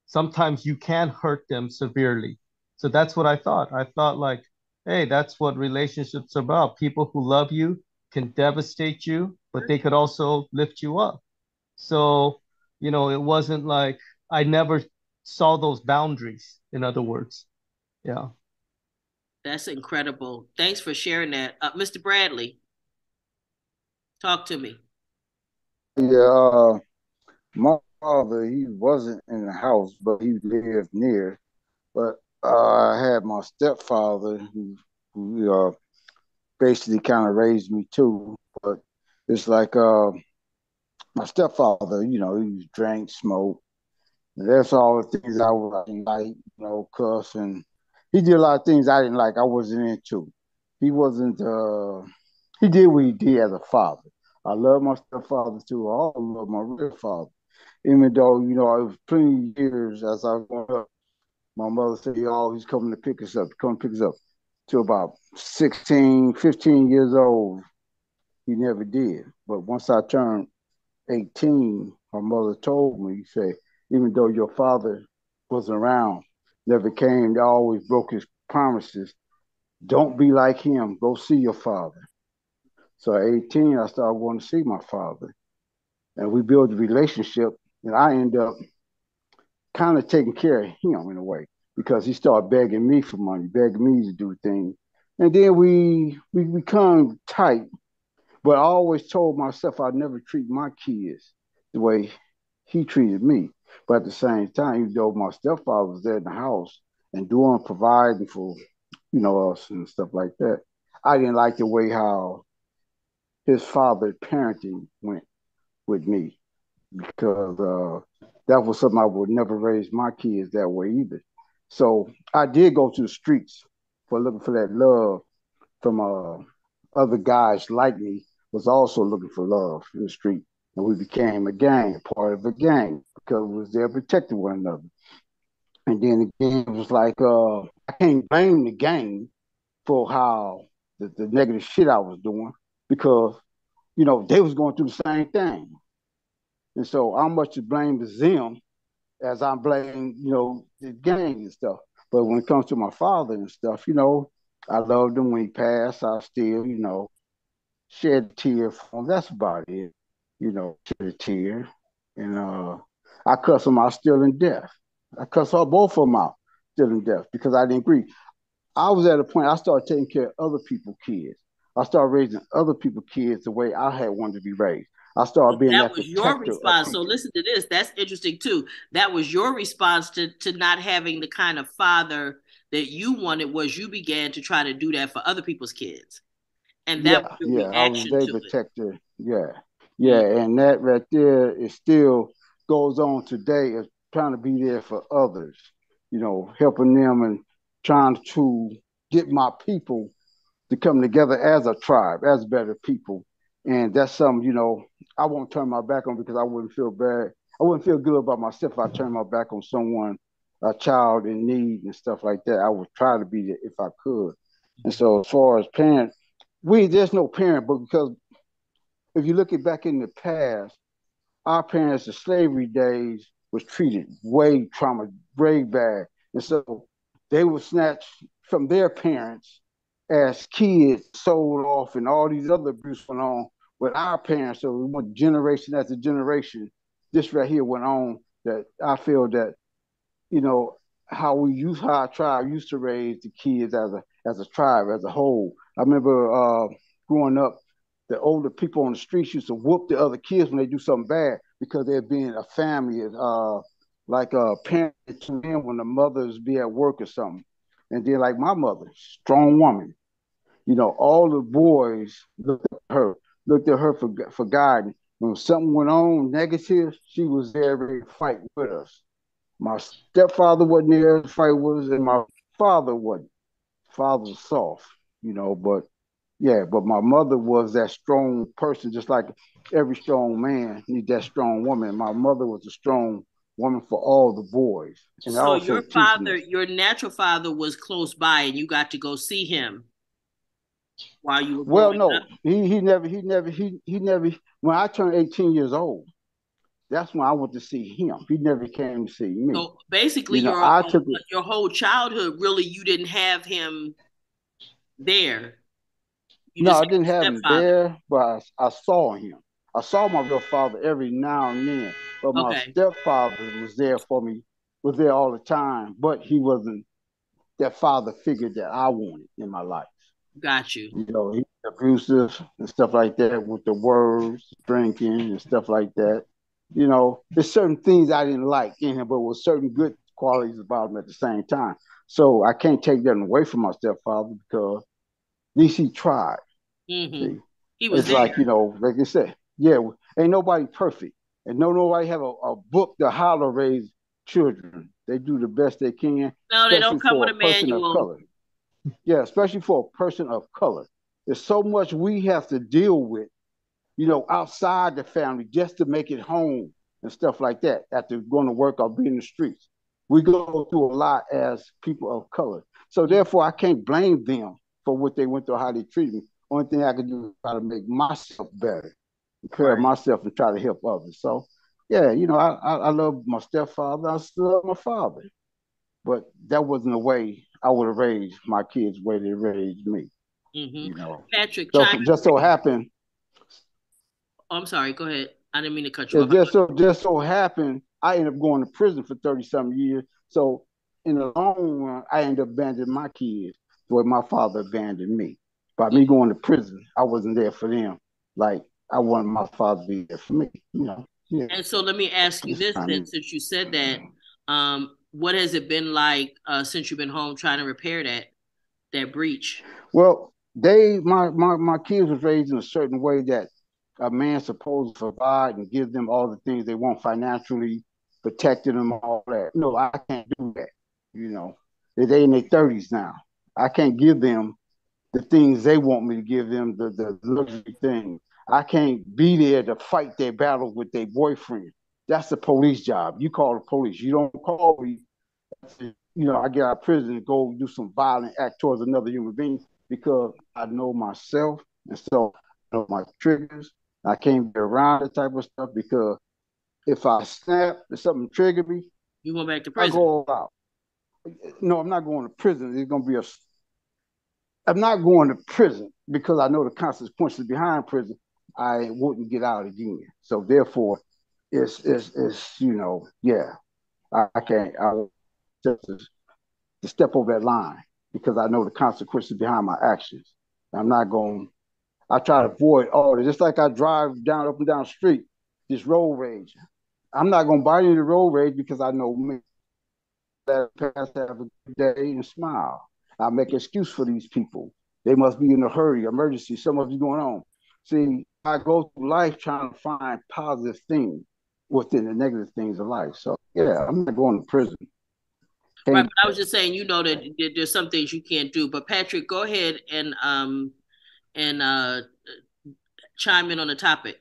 sometimes you can hurt them severely. So that's what I thought. I thought like, hey, that's what relationships are about. People who love you can devastate you, but they could also lift you up. So, you know, it wasn't like I never saw those boundaries, in other words. Yeah. That's incredible. Thanks for sharing that. Uh, Mr. Bradley, talk to me. Yeah, uh, my father, he wasn't in the house, but he lived near. But uh, I had my stepfather who, who uh, basically kind of raised me too. But it's like uh, my stepfather, you know, he drank, smoked. That's all the things I was like, you know, cuss and he did a lot of things I didn't like. I wasn't into. He wasn't. uh He did what he did as a father. I love my stepfather too. I love my real father. Even though you know, I was plenty years as I was growing up. My mother said, "Oh, he's coming to pick us up. Come pick us up." To about 16, 15 years old, he never did. But once I turned 18, my mother told me, "Say, even though your father wasn't around, never came. They always broke his promises. Don't be like him. Go see your father. So at 18, I started going to see my father. And we built a relationship. And I end up kind of taking care of him in a way because he started begging me for money, begging me to do things. And then we we become tight. But I always told myself I'd never treat my kids the way he treated me. But at the same time, even though my stepfather was there in the house and doing providing for, you know, us and stuff like that, I didn't like the way how his father parenting went with me because uh, that was something I would never raise my kids that way either. So I did go to the streets for looking for that love from uh, other guys like me was also looking for love in the street and we became a gang, part of a gang, because was there protecting one another. And then again, it was like uh, I can't blame the game for how the, the negative shit I was doing because you know they was going through the same thing, and so how much to blame is them as I blame you know the gang and stuff. But when it comes to my father and stuff, you know, I loved him when he passed. I still, you know, shed a tear for him. That's about it you know, shed a tear. And uh, I cuss them out still in death. I cuss all both of them out still in death because I didn't agree. I was at a point I started taking care of other people's kids. I started raising other people's kids the way I had wanted to be raised. I started being that, that was your response. So listen to this. That's interesting too. That was your response to to not having the kind of father that you wanted. Was you began to try to do that for other people's kids, and that yeah, yeah, I was very protector. Yeah, yeah, and that right there is still goes on today. Is trying to be there for others. You know, helping them and trying to get my people to come together as a tribe, as better people. And that's something, you know, I won't turn my back on because I wouldn't feel bad. I wouldn't feel good about myself if I turned my back on someone, a child in need and stuff like that. I would try to be there if I could. And so as far as parent, we there's no parent, but because if you look at back in the past, our parents, the slavery days, was treated way trauma, way bad. And so they were snatched from their parents as kids, sold off, and all these other abuse went on with our parents. So we went generation after generation. This right here went on that I feel that, you know, how we use how our tribe used to raise the kids as a as a tribe, as a whole. I remember uh, growing up, the older people on the streets used to whoop the other kids when they do something bad because they're being a family, uh, like a parent to them when the mothers be at work or something. And then like my mother, strong woman, you know, all the boys looked at her, looked at her for for guidance. When something went on negative, she was there to fight with us. My stepfather wasn't there to fight with us, and my father wasn't. Father soft, you know, but yeah, but my mother was that strong person, just like every strong man needs that strong woman. My mother was a strong woman for all the boys. And so your father, your natural father, was close by, and you got to go see him while you were well no up? he he never he never he he never when i turned 18 years old that's when i went to see him he never came to see me so basically you know, your, took your whole childhood really you didn't have him there no i didn't have him there but I, I, saw him i saw my real father every now and then but my okay. stepfather was there for me was there all the time but he wasn't that father figure that i wanted in my life Got you. You know, he's abusive and stuff like that with the words, drinking and stuff like that. You know, there's certain things I didn't like in him, but with certain good qualities about him at the same time. So I can't take that away from my stepfather because at least he tried. Mm-hmm. He was it's there. like, you know, like I said, yeah, ain't nobody perfect. And no nobody have a, a book to how to raise children. They do the best they can. No, they don't come with a manual yeah, especially for a person of color. There's so much we have to deal with, you know, outside the family just to make it home and stuff like that after going to work or being in the streets. We go through a lot as people of color. So therefore I can't blame them for what they went through, how they treat me. Only thing I can do is try to make myself better, prepare right. myself and try to help others. So yeah, you know, I, I, I love my stepfather, I still love my father. But that wasn't the way I would have raised my kids the way they raised me. Mm-hmm. You know, Patrick. So, just so happened. Oh, I'm sorry. Go ahead. I didn't mean to cut you off. Just so just so happened, I ended up going to prison for thirty some years. So in the long run, I ended up abandoning my kids the way my father abandoned me. By me going to prison, I wasn't there for them. Like I wanted my father to be there for me. You know. Yeah. And so let me ask you this then, since you said that, um, what has it been like uh, since you've been home trying to repair that that breach? Well, they my my my kids was raised in a certain way that a man's supposed to provide and give them all the things they want financially, protecting them all that. No, I can't do that. You know, they in their thirties now. I can't give them the things they want me to give them, the the luxury things. I can't be there to fight their battle with their boyfriend. That's the police job. You call the police. You don't call me. You know, I get out of prison and go do some violent act towards another human being because I know myself and so I know my triggers. I can't be around that type of stuff because if I snap, if something trigger me, you go back to prison. I go out. No, I'm not going to prison. It's going to be a. I'm not going to prison because I know the consequences behind prison. I wouldn't get out again. So therefore, it's it's it's you know yeah I, I can't I just to, step over that line because I know the consequences behind my actions. I'm not going. I try to avoid all this. Just like I drive down up and down the street, this road rage. I'm not going to buy any road rage because I know me. That pass have a good day and smile. I make excuse for these people. They must be in a hurry, emergency, something's going on. See, I go through life trying to find positive things within the negative things of life. So yeah, I'm not going to prison. Right, but I was just saying, you know that there's some things you can't do. But Patrick, go ahead and um and uh chime in on the topic.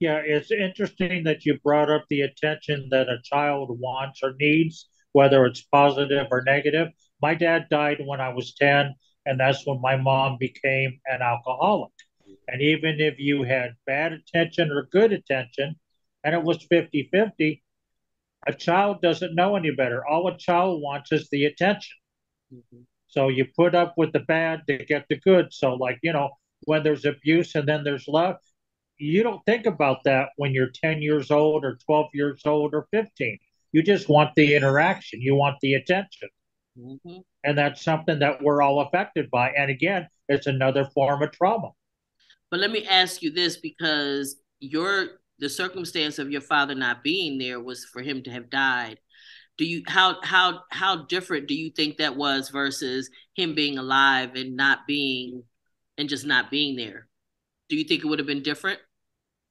Yeah, it's interesting that you brought up the attention that a child wants or needs, whether it's positive or negative. My dad died when I was 10, and that's when my mom became an alcoholic. And even if you had bad attention or good attention, and it was 50 50, a child doesn't know any better. All a child wants is the attention. Mm-hmm. So you put up with the bad to get the good. So, like, you know, when there's abuse and then there's love, you don't think about that when you're 10 years old or 12 years old or 15. You just want the interaction, you want the attention. Mm-hmm. And that's something that we're all affected by. And again, it's another form of trauma. But let me ask you this because your the circumstance of your father not being there was for him to have died do you how how how different do you think that was versus him being alive and not being and just not being there do you think it would have been different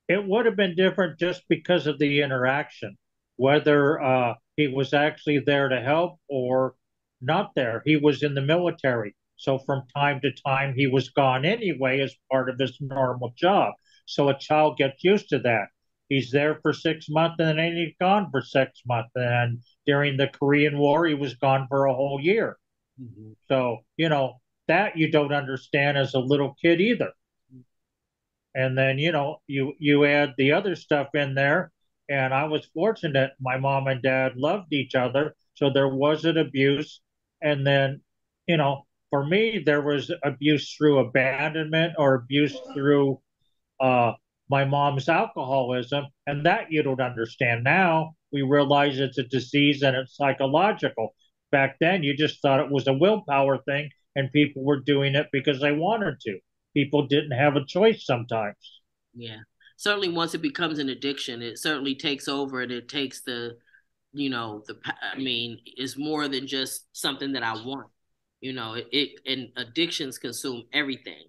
it would have been different just because of the interaction whether uh, he was actually there to help or not there he was in the military so from time to time he was gone anyway as part of his normal job so a child gets used to that. He's there for six months and then he's gone for six months. And during the Korean War, he was gone for a whole year. Mm-hmm. So, you know, that you don't understand as a little kid either. And then, you know, you you add the other stuff in there. And I was fortunate my mom and dad loved each other. So there wasn't abuse. And then, you know, for me, there was abuse through abandonment or abuse through uh, my mom's alcoholism, and that you don't understand. Now we realize it's a disease and it's psychological. Back then, you just thought it was a willpower thing, and people were doing it because they wanted to. People didn't have a choice sometimes. Yeah. Certainly, once it becomes an addiction, it certainly takes over and it takes the, you know, the, I mean, it's more than just something that I want. You know, it, it and addictions consume everything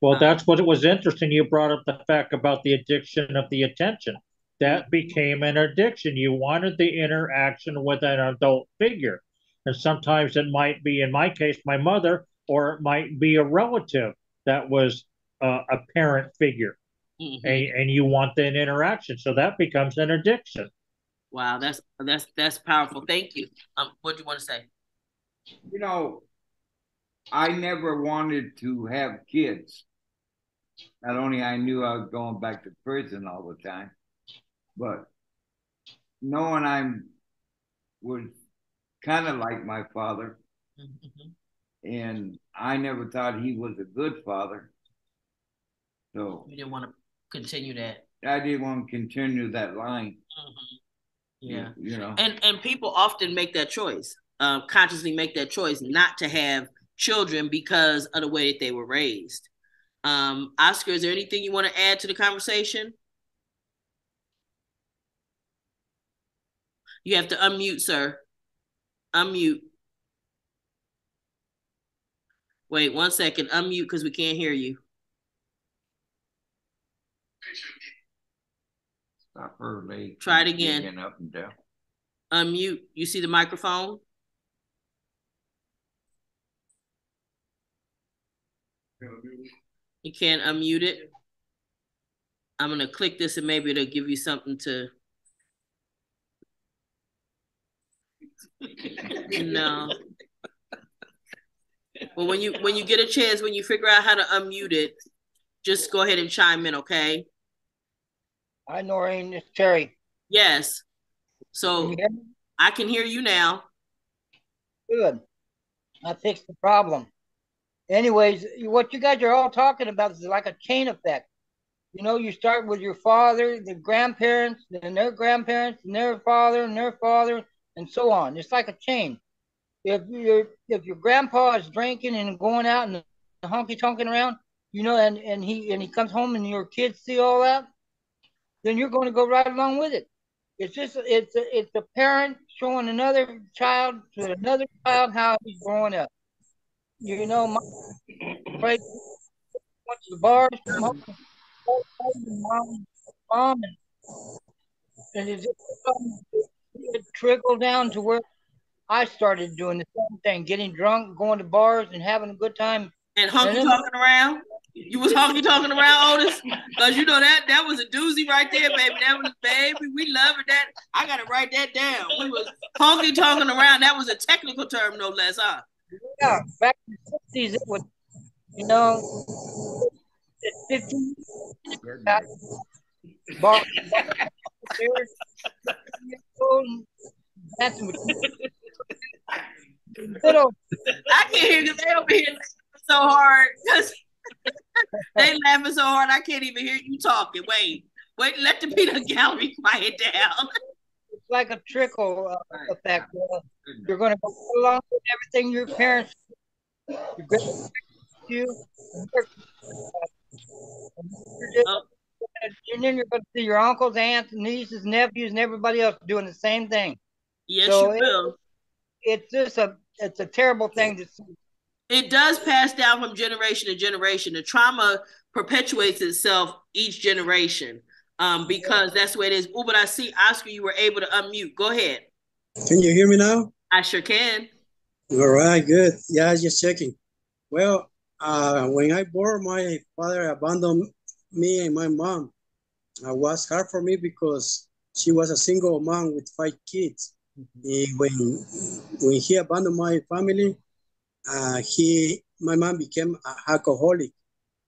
well, uh-huh. that's what it was interesting. You brought up the fact about the addiction of the attention. That mm-hmm. became an addiction. You wanted the interaction with an adult figure. And sometimes it might be, in my case, my mother, or it might be a relative that was uh, a parent figure. Mm-hmm. And, and you want that interaction. So that becomes an addiction. Wow, that's that's that's powerful. Thank you. Um, what do you want to say? You know, I never wanted to have kids. Not only I knew I was going back to prison all the time, but knowing I'm was kind of like my father, mm-hmm. and I never thought he was a good father. So you didn't want to continue that. I didn't want to continue that line. Mm-hmm. Yeah, you, you, know, and and people often make that choice, uh, consciously make that choice not to have children because of the way that they were raised. Um, Oscar, is there anything you want to add to the conversation? You have to unmute, sir. Unmute. Wait one second. Unmute because we can't hear you. Stop her leg. Try it again. Up and down. Unmute. You see the microphone? You can't unmute it. I'm gonna click this and maybe it'll give you something to. no. Well, when you when you get a chance, when you figure out how to unmute it, just go ahead and chime in, okay? Hi, Noreen. It's Terry. Yes. So I can hear you now. Good. I fixed the problem anyways, what you guys are all talking about is like a chain effect. You know, you start with your father, the grandparents, and their grandparents, and their father, and their father, and so on. It's like a chain. If your if your grandpa is drinking and going out and honky tonking around, you know, and, and he and he comes home and your kids see all that, then you're going to go right along with it. It's just it's a, it's a parent showing another child to another child how he's growing up. You know, my went to the bars, mom, mom, and, and it just it trickled down to where I started doing the same thing, getting drunk, going to bars, and having a good time. And honky talking around. You was honky talking around, Otis, because you know that that was a doozy right there, baby. That was baby. We loved that. I gotta write that down. We was honky talking around. That was a technical term, no less, huh? Yeah, back in the sixties, it was, you know, fifteen bar, I can't hear you. They over here laughing so hard because they laughing so hard. I can't even hear you talking. Wait, wait. Let the peanut gallery quiet down. It's like a trickle uh, effect. Uh, you're going to go along with everything your parents. You're going to you. And then you're going to see your uncles, aunts, nieces, nephews, and everybody else doing the same thing. Yes, so you will. It's just a it's a terrible thing to see. It does pass down from generation to generation. The trauma perpetuates itself each generation um, because that's the way it is. Oh, but I see Oscar, you were able to unmute. Go ahead. Can you hear me now? I sure can. All right, good. Yeah, just checking. Well, uh, when I born, my father abandoned me and my mom. It was hard for me because she was a single mom with five kids. Mm-hmm. When when he abandoned my family, uh, he my mom became alcoholic.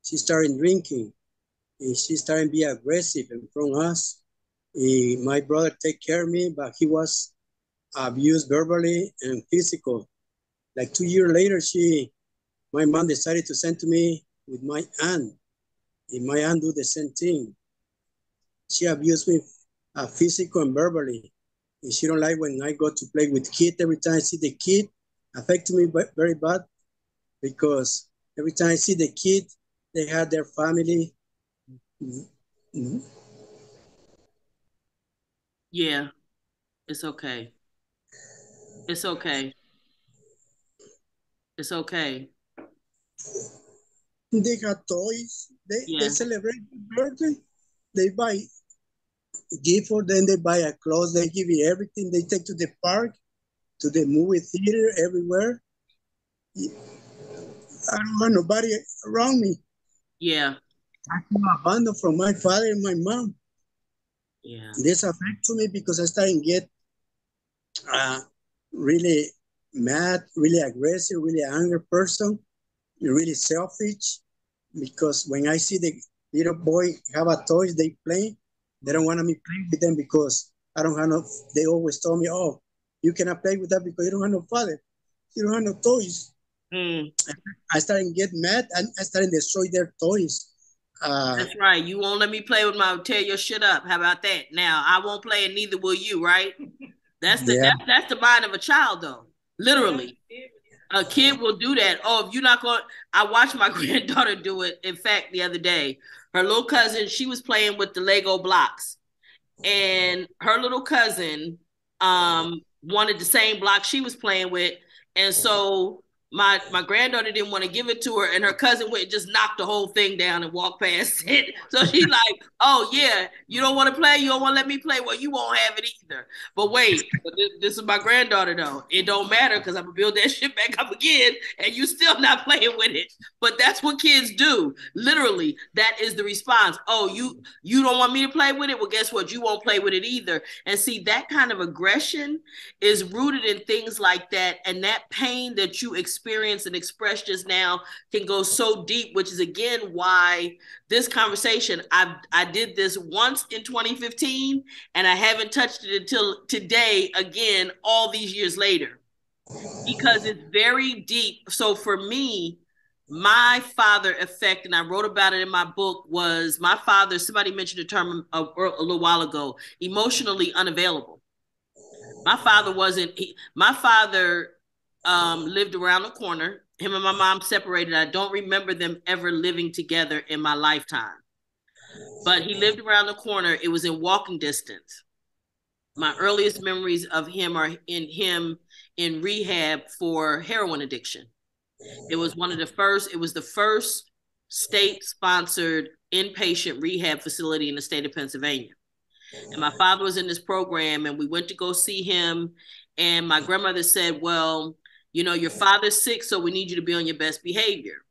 She started drinking. And she started to be aggressive front of us. And my brother take care of me, but he was abused verbally and physical. Like two years later, she my mom decided to send to me with my aunt. And my aunt do the same thing. She abused me uh, physical and verbally. And she don't like when I go to play with kid. Every time I see the kid, affect me very bad because every time I see the kid, they had their family. Mm-hmm. Yeah, it's okay. It's okay. It's okay. They got toys. They, yeah. they celebrate birthday. They buy gift for them. They buy a clothes. They give you everything. They take to the park, to the movie theater, everywhere. I don't want nobody around me. Yeah. I feel abandoned from my father and my mom. Yeah. This affects me because I started get uh, really mad, really aggressive, really angry person really selfish because when I see the little boy have a toy they play, they don't want me play with them because I don't have no. They always told me, "Oh, you cannot play with that because you don't have no father, you don't have no toys." Mm. I started get mad and I started destroy their toys. Uh, That's right. You won't let me play with my tear your shit up. How about that? Now I won't play and neither will you. Right? That's the yeah. that's, that's the mind of a child, though. Literally a kid will do that. Oh, if you're not going, I watched my granddaughter do it. In fact, the other day, her little cousin, she was playing with the Lego blocks, and her little cousin um wanted the same block she was playing with, and mm-hmm. so my my granddaughter didn't want to give it to her, and her cousin went and just knocked the whole thing down and walked past it. So she's like, "Oh yeah, you don't want to play, you don't want to let me play. Well, you won't have it either." But wait, this, this, is my granddaughter though. It don't matter because I'm gonna build that shit back up again, and you still not playing with it. But that's what kids do. Literally, that is the response. Oh, you you don't want me to play with it? Well, guess what? You won't play with it either. And see, that kind of aggression is rooted in things like that, and that pain that you experience experience and express just now can go so deep, which is again why this conversation, I I did this once in 2015 and I haven't touched it until today again, all these years later. Because it's very deep. So for me, my father effect, and I wrote about it in my book, was my father, somebody mentioned the term a, a little while ago, emotionally unavailable. My father wasn't, he, my father um, lived around the corner. Him and my mom separated. I don't remember them ever living together in my lifetime. But he lived around the corner. It was in walking distance. My earliest memories of him are in him in rehab for heroin addiction. It was one of the first, it was the first state sponsored inpatient rehab facility in the state of Pennsylvania. And my father was in this program, and we went to go see him. And my grandmother said, Well, you know, your father's sick, so we need you to be on your best behavior.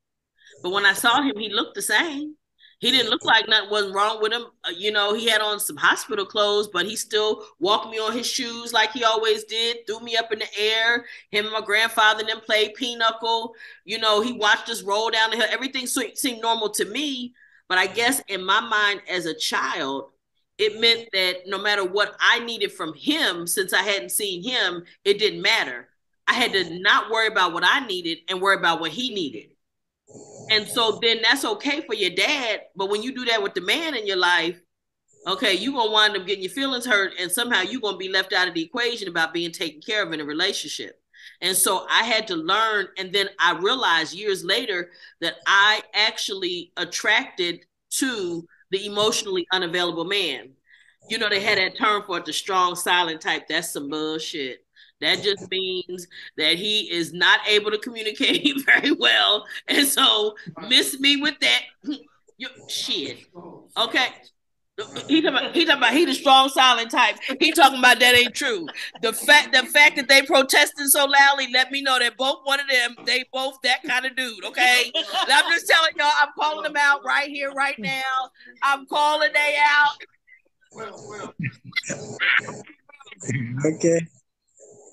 But when I saw him, he looked the same he didn't look like nothing was wrong with him. Uh, you know, he had on some hospital clothes, but he still walked me on his shoes like he always did, threw me up in the air. Him and my grandfather then played pinochle. You know, he watched us roll down the hill. Everything seemed normal to me. But I guess in my mind as a child, it meant that no matter what I needed from him, since I hadn't seen him, it didn't matter. I had to not worry about what I needed and worry about what he needed. And so then that's okay for your dad. But when you do that with the man in your life, okay, you're gonna wind up getting your feelings hurt, and somehow you're gonna be left out of the equation about being taken care of in a relationship. And so I had to learn, and then I realized years later that I actually attracted to the emotionally unavailable man. You know, they had that term for it, the strong silent type. That's some bullshit. That just means that he is not able to communicate very well. And so miss me with that. You, shit. Okay. He talking, about, he talking about he the strong silent type. He talking about that ain't true. The fact the fact that they protesting so loudly let me know that both one of them they both that kind of dude. Okay, I'm just telling y'all I'm calling them out right here right now. I'm calling they out. Okay.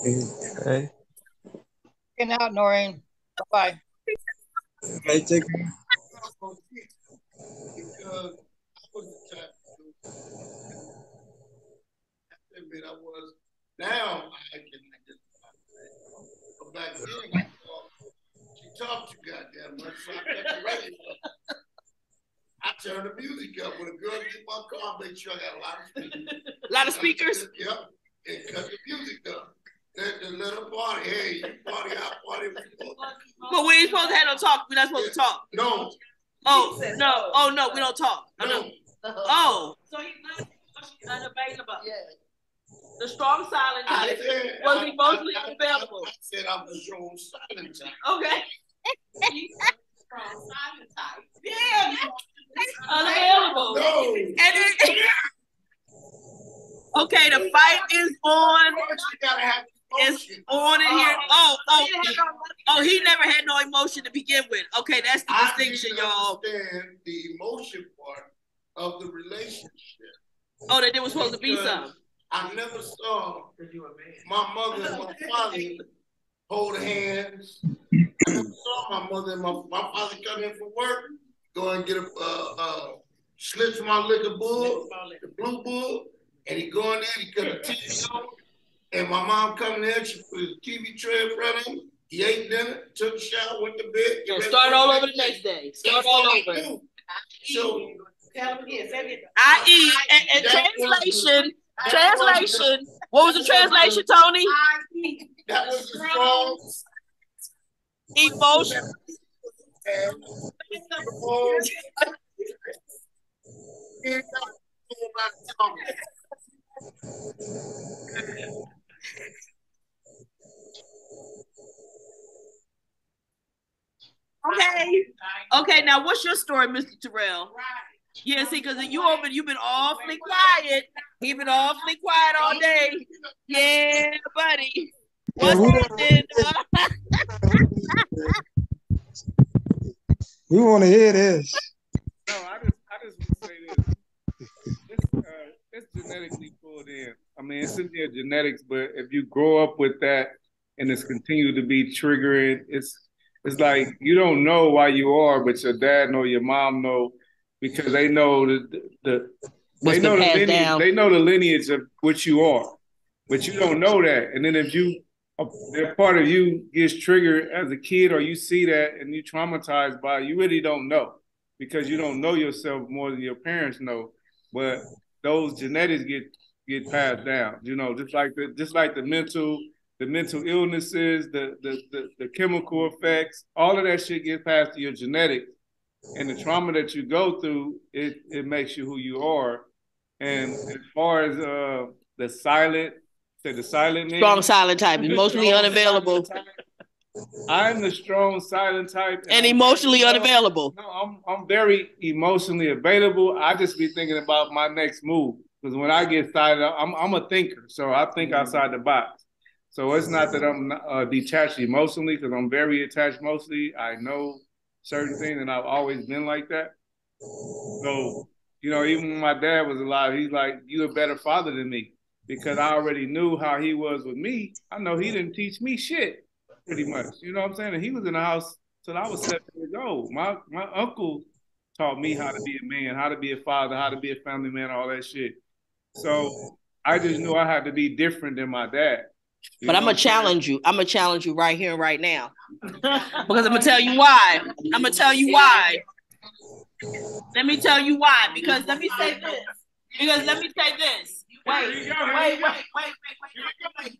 Okay. Get out, Noreen. Bye. Okay, take care. I was now I can but back then I thought she talked too goddamn much, so I kept the radio. I turned the music up when a girl get my car, make sure I got a lot of speakers. A lot of speakers? Yep. And cut the music up. Let the little party. Hey, you party, I party. But we ain't supposed to have no talk. We're not supposed to talk. No. Oh no! Oh no! We don't talk. No. Oh. So he's unavailable. Yeah. The strong silent I type said- was I- emotionally I- I- unavailable. I said I'm the strong silent type. Okay. Strong silent type. Yeah. Unavailable. No. And it, okay, the fight is on. It's on in here. Oh, oh, oh, he never had no emotion to begin with. Okay, that's the I distinction, didn't y'all. understand the emotion part of the relationship. Oh, that there was supposed to be Because some. I never saw my mother and my father hold hands. I never saw my mother and my, my father come in from work, go and get a uh, uh, Schlitz malt liquor bull, the blue bull, and he go in there, he cut a TV on, and my mom come in there, she put the TV tray in front of him. He ate dinner, took a shower, went to bed. Yeah, start all over the next day. Start all over. So Tell him again. Say it again. I eat. And, and translation, translation. What was the translation, Tony? that was the strong Emotion. Okay. Okay. Now, what's your story, Mr. Terrell? Yeah, see, because you over, you've been awfully quiet. You've been awfully quiet all day. Yeah, buddy. What's happening? We want to hear this. No, I just, I just want to say this. It's, uh, it's genetically pulled in. I mean, it's in your genetics, but if you grow up with that and it's continued to be triggering, it's it's like you don't know why you are, but your dad know, your mom know, because they know the the What's they know the lineage, down. they know the lineage of what you are, but you don't know that. And then if you a, that part of you gets triggered as a kid, or you see that and you traumatized by it, you really don't know because you don't know yourself more than your parents know. But those genetics get get passed down. You know, just like the just like the mental the mental illnesses, the the the, the chemical effects, all of that shit gets passed to your genetics. And the trauma that you go through, it it makes you who you are. And as far as uh the silent, say the silent strong silent type, emotionally unavailable. I'm the strong silent type, and, and emotionally I'm, unavailable. No, I'm I'm very emotionally available. I just be thinking about my next move because when I get started, I'm I'm a thinker, so I think mm-hmm. outside the box. So it's not that I'm uh, detached emotionally because I'm very attached mostly. I know certain things, and I've always been like that. So you know, even when my dad was alive, he's like, "You're a better father than me," because I already knew how he was with me. I know he didn't teach me shit, pretty much. You know what I'm saying? And he was in the house till I was seven years old. My my uncle taught me how to be a man, how to be a father, how to be a family man, all that shit. So I just knew I had to be different than my dad. You but I'm gonna challenge you. I'm gonna challenge you right here and right now, because I'm gonna tell you why. I'm gonna tell you why. Let me tell you why. Because let me say this. Because let me say this. Wait, wait, wait, wait, wait, wait, wait.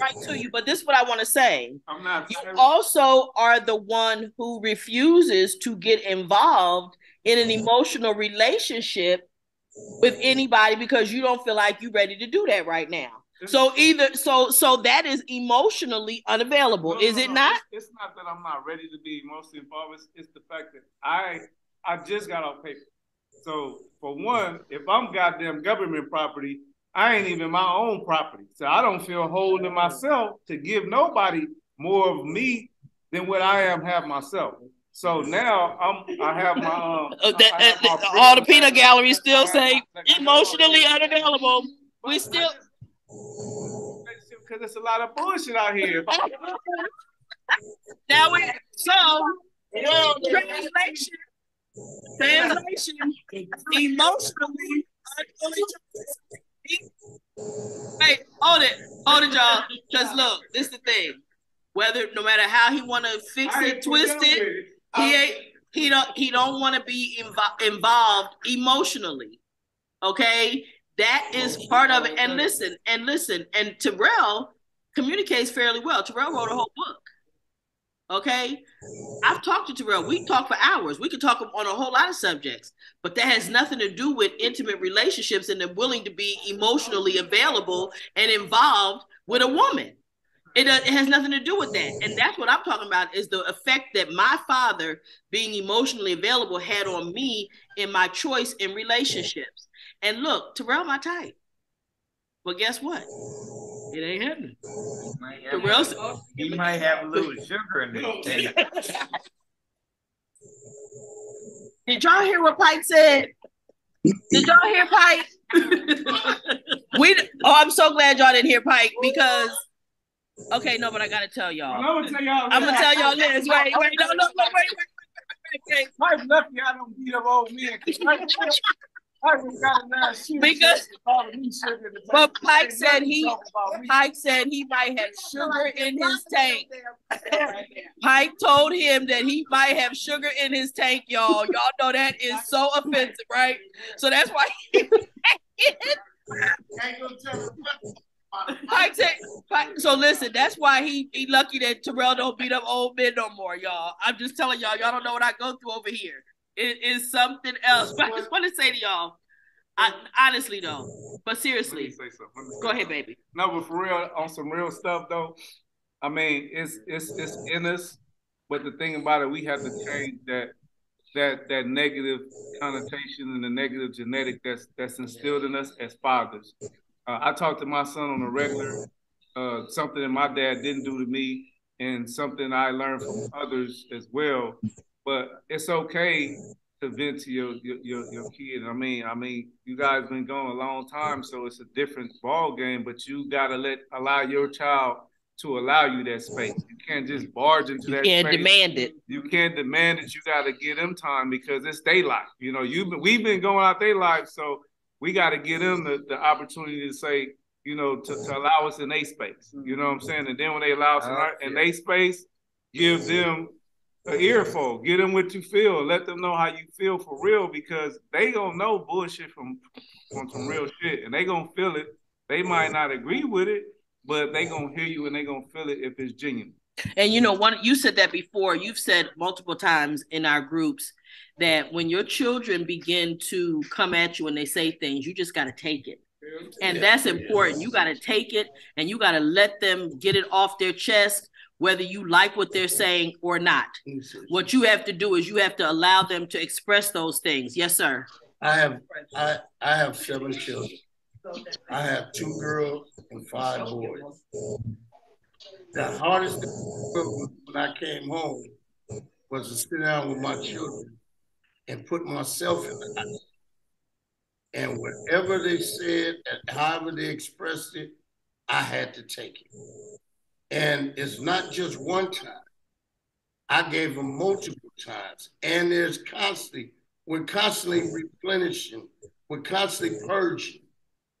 Right to you, but this is what I want to say. I'm not. You also are the one who refuses to get involved in an emotional relationship with anybody because you don't feel like you're ready to do that right now. So either so so that is emotionally unavailable, no, is no, it no. not? It's, it's, not that I'm not ready to be emotionally involved. It's, it's the fact that I I just got off paper. So for one, if I'm goddamn government property, I ain't even my own property. So I don't feel whole in myself to give nobody more of me than what I am have myself. So now I'm I have my um uh, that, uh, my all the peanut galleries still say emotionally unavailable. We still because it's a lot of bullshit out here. now we so well, translation translation emotionally Hey, hold it, hold it, y'all. Because look, this is the thing. Whether no matter how he want to fix it, twist it, he um, ain't. He don't. He don't want to be invo- involved emotionally. Okay, that is oh, part of it. And listen, and listen, and Terrell communicates fairly well. Terrell wrote a whole book. Okay. I've talked to Terrell. We talk for hours. We could talk on a whole lot of subjects, but that has nothing to do with intimate relationships and them willing to be emotionally available and involved with a woman. It, uh, it has nothing to do with that. And that's what I'm talking about is the effect that my father being emotionally available had on me in my choice in relationships. And look, Terrell, my type. But guess what? It ain't happening. He might have, he might have a little sugar in it. Did y'all hear what Pike said? Did y'all hear Pike? we oh, I'm so glad y'all didn't hear Pike because okay, no, but I gotta tell y'all. I'm gonna tell y'all. I'm gonna tell y'all this. Wait, wait, no, no, no, wait, wait, wait, wait, wait. Mike lucky I don't beat up old men. because but Pike said he Pike said he might have sugar in his tank. Pike told him that he might have sugar in his tank, y'all. Y'all know that is so offensive, right? So that's why he Pike so listen, that's why he he lucky that Terrell don't beat up old men no more, y'all. I'm just telling y'all, y'all don't know what I go through over here. It is something else. But I just want to say to y'all, I, honestly though, but seriously, go ahead, baby. No, but for real, on some real stuff though, I mean, it's it's it's in us. But the thing about it, we have to change that that that negative connotation and the negative genetic that's that's instilled in us as fathers. Uh, I talk to my son on a regular, uh, something that my dad didn't do to me, and something I learned from others as well. But it's okay to vent to your your your, your kid. I mean, I mean, you guys been going a long time, so it's a different ball game. But you gotta let allow your child to allow you that space. You can't just barge into you that. You can't space. demand it. You can't demand it. You got to give them time because it's their life. You know, you've been, we've been going out their life, so we got to give them the, the opportunity to say, you know, to, to allow us in a space. You know what I'm saying? And then when they allow us in, our, in a space, give them an earful. Get them what you feel. Let them know how you feel for real because they gonna know bullshit from from some real shit, and they gonna feel it. They might not agree with it, but they gonna hear you and they gonna feel it if it's genuine. And you know, one you said that before. You've said multiple times in our groups that when your children begin to come at you and they say things, you just got to take it. And Yeah. that's important. You got to take it and you got to let them get it off their chest, whether you like what they're saying or not. What you have to do is you have to allow them to express those things. Yes, sir. I have I I have seven children. I have two girls and five boys. The hardest thing when I came home was to sit down with my children and put myself in the house. And whatever they said and however they expressed it, I had to take it. And it's not just one time. I gave them multiple times. And there's constantly, we're constantly replenishing, we're constantly purging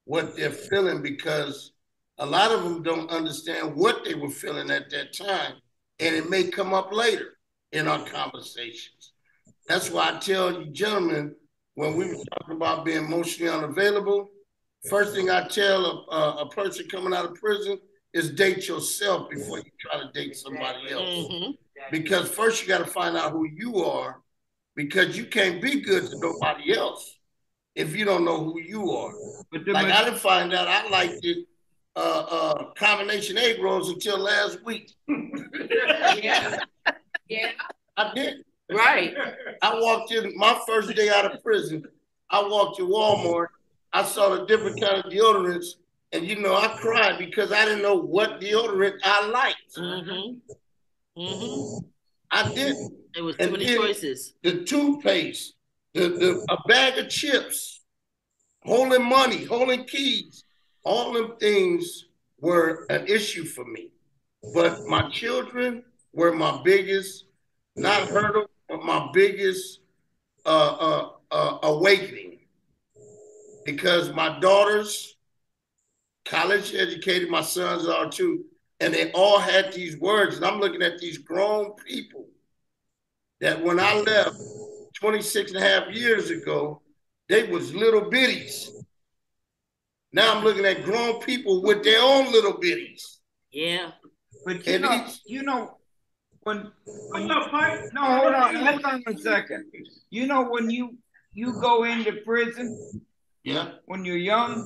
what they're feeling because a lot of them don't understand what they were feeling at that time. And it may come up later in our conversations. That's why I tell you, gentlemen, when we were talking about being emotionally unavailable, first thing I tell a, a, a person coming out of prison is date yourself before you try to date somebody else. Because first you got to find out who you are, because you can't be good to nobody else if you don't know who you are. But like I didn't find out I liked it uh, uh, combination egg rolls until last week. Yeah. Yeah. I did. Right. I walked in my first day out of prison. I walked to Walmart. I saw the different kind of deodorants, and you know I cried because I didn't know what deodorant I liked. Mm-hmm. Mm-hmm. I didn't. It was too many choices. The toothpaste, the, the a bag of chips, holding money, holding keys, all them things were an issue for me. But my children were my biggest, not hurdle, my biggest uh, uh, uh, awakening. Because my daughters, college educated, my sons are too, and they all had these words. And I'm looking at these grown people that when I left 26 and a half years ago, they was little bitties. Now I'm looking at grown people with their own little bitties. Yeah. But you And know, you know, when, when you, no, hold on, hold on a second. You know, when you you go into prison, yeah, when you're young,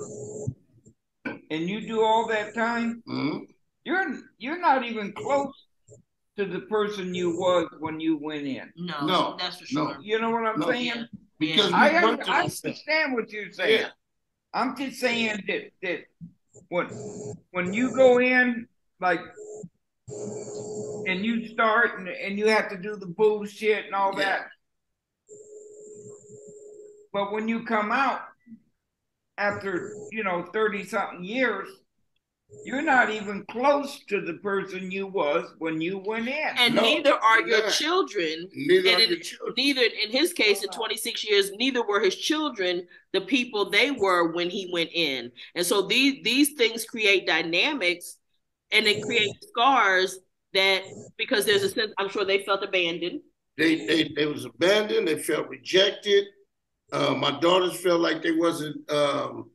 and you do all that time, Mm-hmm. you're you're not even close to the person you was when you went in. No, No, that's for no. sure. You know what I'm No, saying? Because we I, went to I understand what you're saying. Yeah. I'm just saying that that when when you go in like and you start and, and you have to do the bullshit and all that. But when you come out after, you know, 30 something years, you're not even close to the person you was when you went in. And neither are your children. Neither and are in, your children. Neither, in his case, in 26 years, neither were his children the people they were when he went in. And so these these things create dynamics, and they create scars that because there's a sense. I'm sure they felt abandoned. They they they was abandoned. They felt rejected. Uh, my daughters felt like they wasn't um,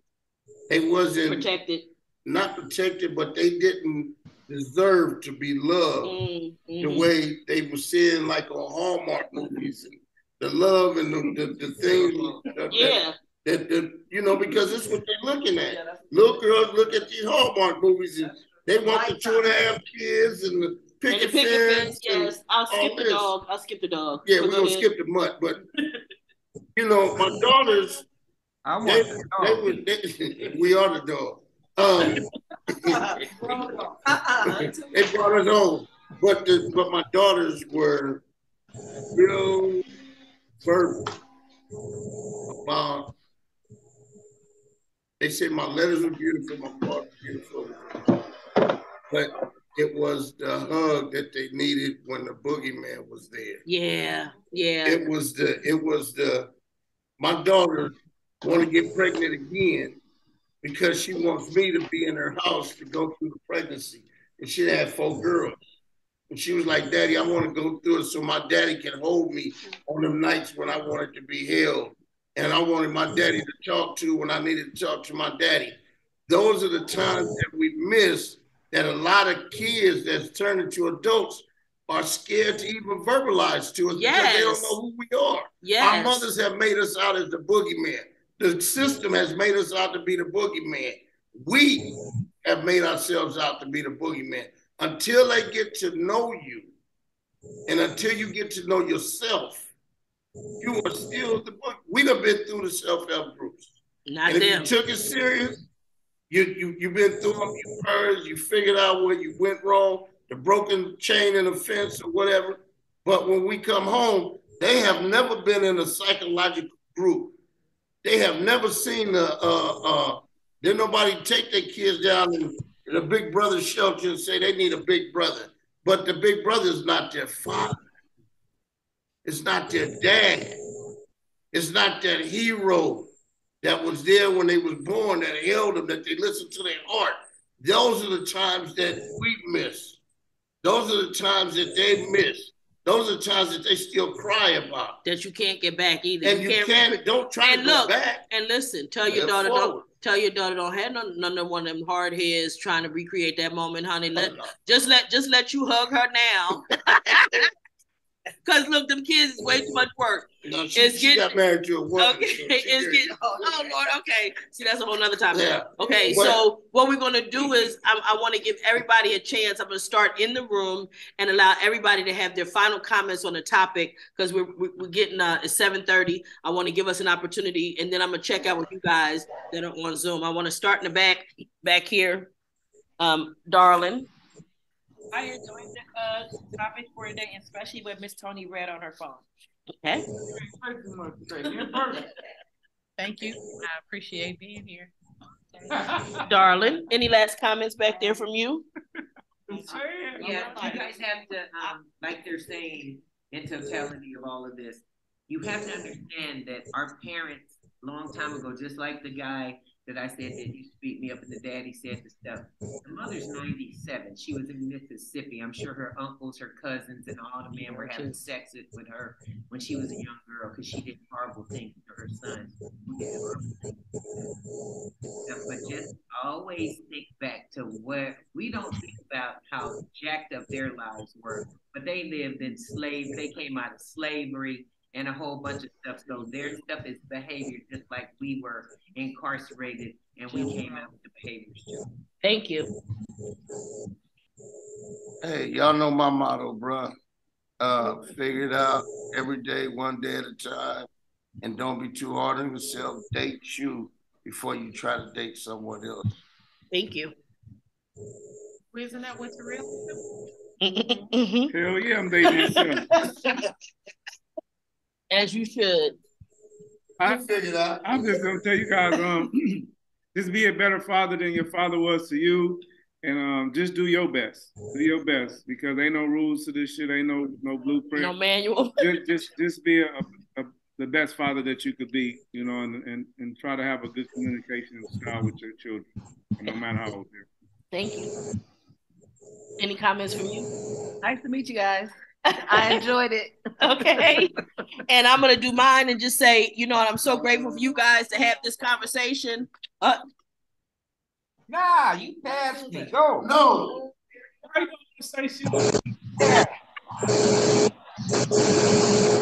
they wasn't protected, not protected, but they didn't deserve to be loved Mm, the way they were seeing like on Hallmark movies, and the love and the the, the things. That, Yeah. That, that you know because it's what they're looking at. Little girls look at these Hallmark movies and they want the two and a half kids and the And the picket picket fence. fence, yes. I'll skip the this. dog. I'll skip the dog. Yeah, we're gonna skip the mutt, but you know, my daughters, I they, want the they dog. were, they, we are the dog. Um, they brought us home, but the, but my daughters were real verbal about. They said my letters were beautiful, my part was beautiful, but it was the hug that they needed when the boogeyman was there. Yeah, yeah. It was the it was the my daughter want to get pregnant again because she wants me to be in her house to go through the pregnancy. And she had four girls. And she was like, Daddy, I want to go through it so my daddy can hold me on them nights when I wanted to be held. And I wanted my daddy to talk to when I needed to talk to my daddy. Those are the times that we miss that a lot of kids that's turned into adults are scared to even verbalize to us because they don't know who we are. Our mothers have made us out as the boogeyman. The system has made us out to be the boogeyman. We have made ourselves out to be the boogeyman. Until they get to know you, and until you get to know yourself, you are still the book. We done been through the self-help groups. Not and if them. you took it serious, you you you've been through them, you purged, you figured out where you went wrong, the broken chain in the fence or whatever. But when we come home, they have never been in a psychological group. They have never seen the uh uh did nobody take their kids down in, the big brother shelter and say they need a big brother. But the big brother is not their father. It's not their dad. It's not that hero that was there when they was born that held them, that they listened to their heart. Those are the times that we miss. Those are the times that they miss. Those are the times that they still cry about. That you can't get back either. And you can't, don't try and to go look, back. And listen, tell your daughter forward. don't tell your daughter don't have none, none of one of them hard heads trying to recreate that moment, honey. Let just let just let you hug her now. Cause look, them kids is way too much work. No, she, It's she getting- got married to a woman. Okay, so it's getting. Oh Lord, okay. See, that's a whole nother topic. Yeah. Okay, so what we're gonna do is, I, I want to give everybody a chance. I'm gonna start in the room and allow everybody to have their final comments on the topic because we're we're we're getting uh it's 7:30. I want to give us an opportunity, and then I'm gonna check out with you guys that are on Zoom. I want to start in the back back here, um, darling. I enjoyed the uh, topic for today, especially what Miss Tony read on her phone. Okay. Thank you. I appreciate being here. Darling, any last comments back there from you? Yeah, you guys have to, um, like they're saying, in totality of all of this, you have to understand that our parents, long time ago, just like the guy that I said that used to beat me up and the daddy said the stuff. The mother's 97. She was in Mississippi. I'm sure her uncles, her cousins, and all the men were having sex with- her when she was a young girl because she did horrible things to her son. But just always think back to where we don't think about how jacked up their lives were, but they lived in slave. They came out of slavery and a whole bunch of stuff. So their stuff is behavior, just like we were incarcerated and we came out with the behaviors too. Thank you. Hey, y'all know my motto, bruh. Uh, figure it out every day, one day at a time, and don't be too hard on yourself. Date you before you try to date someone else. Thank you. Isn't that what's real? Hell yeah, I'm dating him. As you should. I figured out. I'm just gonna tell you guys, um, just be a better father than your father was to you, and um, just do your best. Do your best because ain't no rules to this shit. Ain't no no blueprint. No manual. Just just just be a, a, the best father that you could be, you know, and, and and try to have a good communication style with your children, no matter how old they're. Thank you. Any comments from you? Nice to meet you guys. I enjoyed it. okay. And I'm gonna do mine and just say, you know, what, I'm so grateful for you guys to have this conversation. Uh, Nah, you passed me. Go. No. Why you gonna say shit?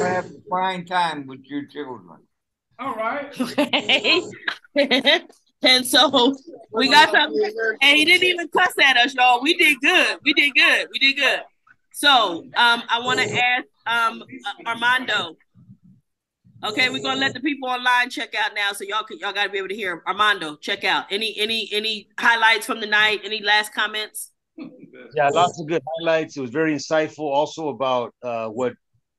Have a fine time with your children. All right. Okay. and so we got some, and he didn't even cuss at us, y'all. We did good. We did good. We did good. So um, I want to ask um, uh, Armando. Okay, we're gonna let the people online check out now, so y'all y'all got to be able to hear Armando. Check out any any any highlights from the night. Any last comments? Yeah, lots of good highlights. It was very insightful. Also about uh, what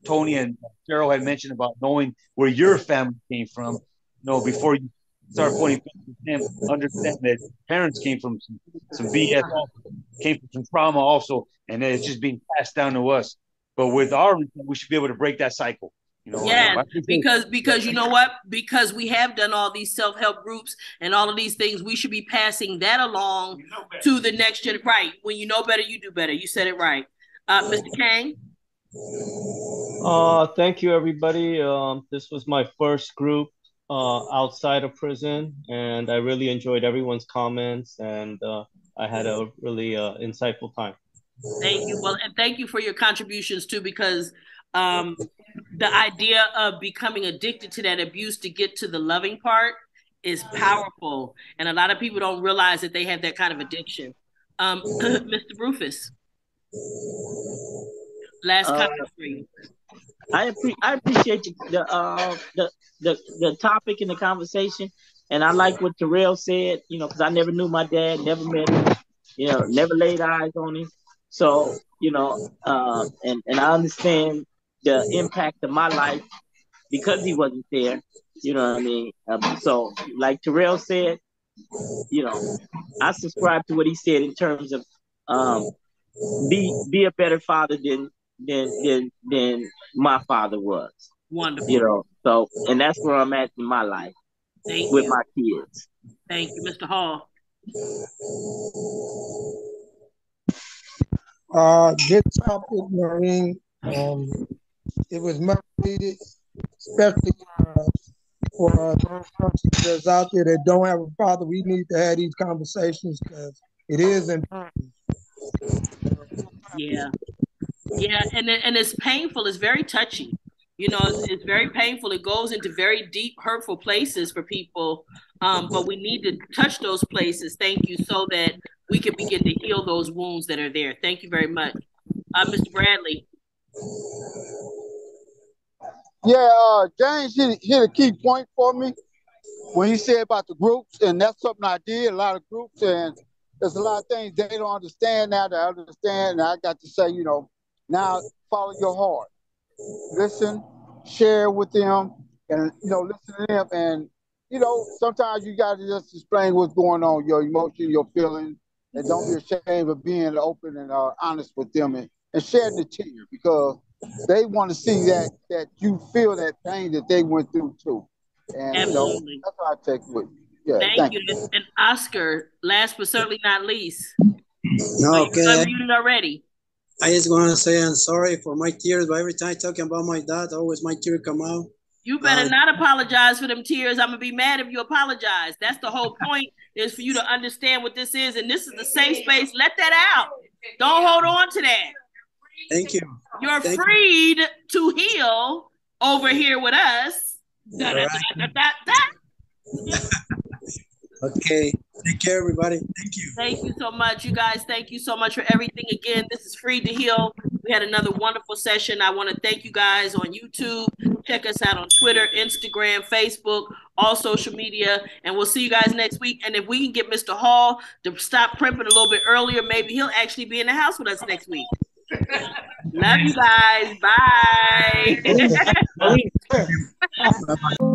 Tony and Cheryl had mentioned about knowing where your family came from. You know, before you start pointing fingers at them, understand that parents came from some, some BS, also, came from some trauma also, and that it's just being passed down to us. But with our, we should be able to break that cycle. You know, Yes, I think- because because you know what? Because we have done all these self-help groups and all of these things, we should be passing that along to the next gen. Right. When you know better, you do better. You said it right. Uh, Mr. Kang. Uh, thank you, everybody. Um, this was my first group uh, outside of prison, and I really enjoyed everyone's comments, and uh, I had a really uh, insightful time. Thank you. Well, and thank you for your contributions too, because um, the idea of becoming addicted to that abuse to get to the loving part is powerful, and a lot of people don't realize that they have that kind of addiction. Um, Mr. Rufus, last Uh, comment for you. I appre- I appreciate the uh, the the the topic and the conversation, and I like what Terrell said. You know, because I never knew my dad, never met him, you know, never laid eyes on him. So you know, uh, and and I understand the impact of my life because he wasn't there. You know what I mean? Um, so, like Terrell said, you know, I subscribe to what he said in terms of um, be be a better father than than than than my father was. Wonderful. You know, so and that's where I'm at in my life Thank with you. my kids. Thank you, Mr. Hall. Uh, good topic, Maureen. Um, it was much needed, especially uh, for uh, those persons that's out there that don't have a father. We need to have these conversations because it is important. Yeah, yeah, and and it's painful. It's very touchy. You know, it's, it's very painful. It goes into very deep, hurtful places for people. Um, but we need to touch those places. Thank you, so that we can begin to heal those wounds that are there. Thank you very much, uh, Mr. Bradley. Yeah, uh, James hit, hit a key point for me when he said about the groups, and that's something I did. A lot of groups, and there's a lot of things they don't understand now that I understand. And I got to say, you know, now follow your heart, listen, share with them, and you know, listen to them. And you know, sometimes you got to just explain what's going on, your emotion, your feelings, and don't be ashamed of being open and uh, honest with them and, and shedding the tear because they want to see that that you feel that pain that they went through too. And you know, Absolutely. that's what I take with you. Yeah, Thank, thank, you. And Oscar, last but certainly not least. No, Are you okay. unmuted already? I just want to say I'm sorry for my tears, but every time talking about my dad, always my tears come out. You better Uh, not apologize for them tears. I'm gonna be mad if you apologize. That's the whole point is for you to understand what this is, and this is the safe space. Let that out. Don't hold on to that. Thank you. You're Thank you. freed to heal over here with us. Da, da, da. Okay. Take care, everybody. Thank you. Thank you so much, you guys. Thank you so much for everything. Again, this is Freed to Heal. We had another wonderful session. I want to thank you guys on YouTube. Check us out on Twitter, Instagram, Facebook, all social media, and we'll see you guys next week. And if we can get Mr. Hall to stop primping a little bit earlier, maybe he'll actually be in the house with us next week. Love you guys. Bye. Bye-bye.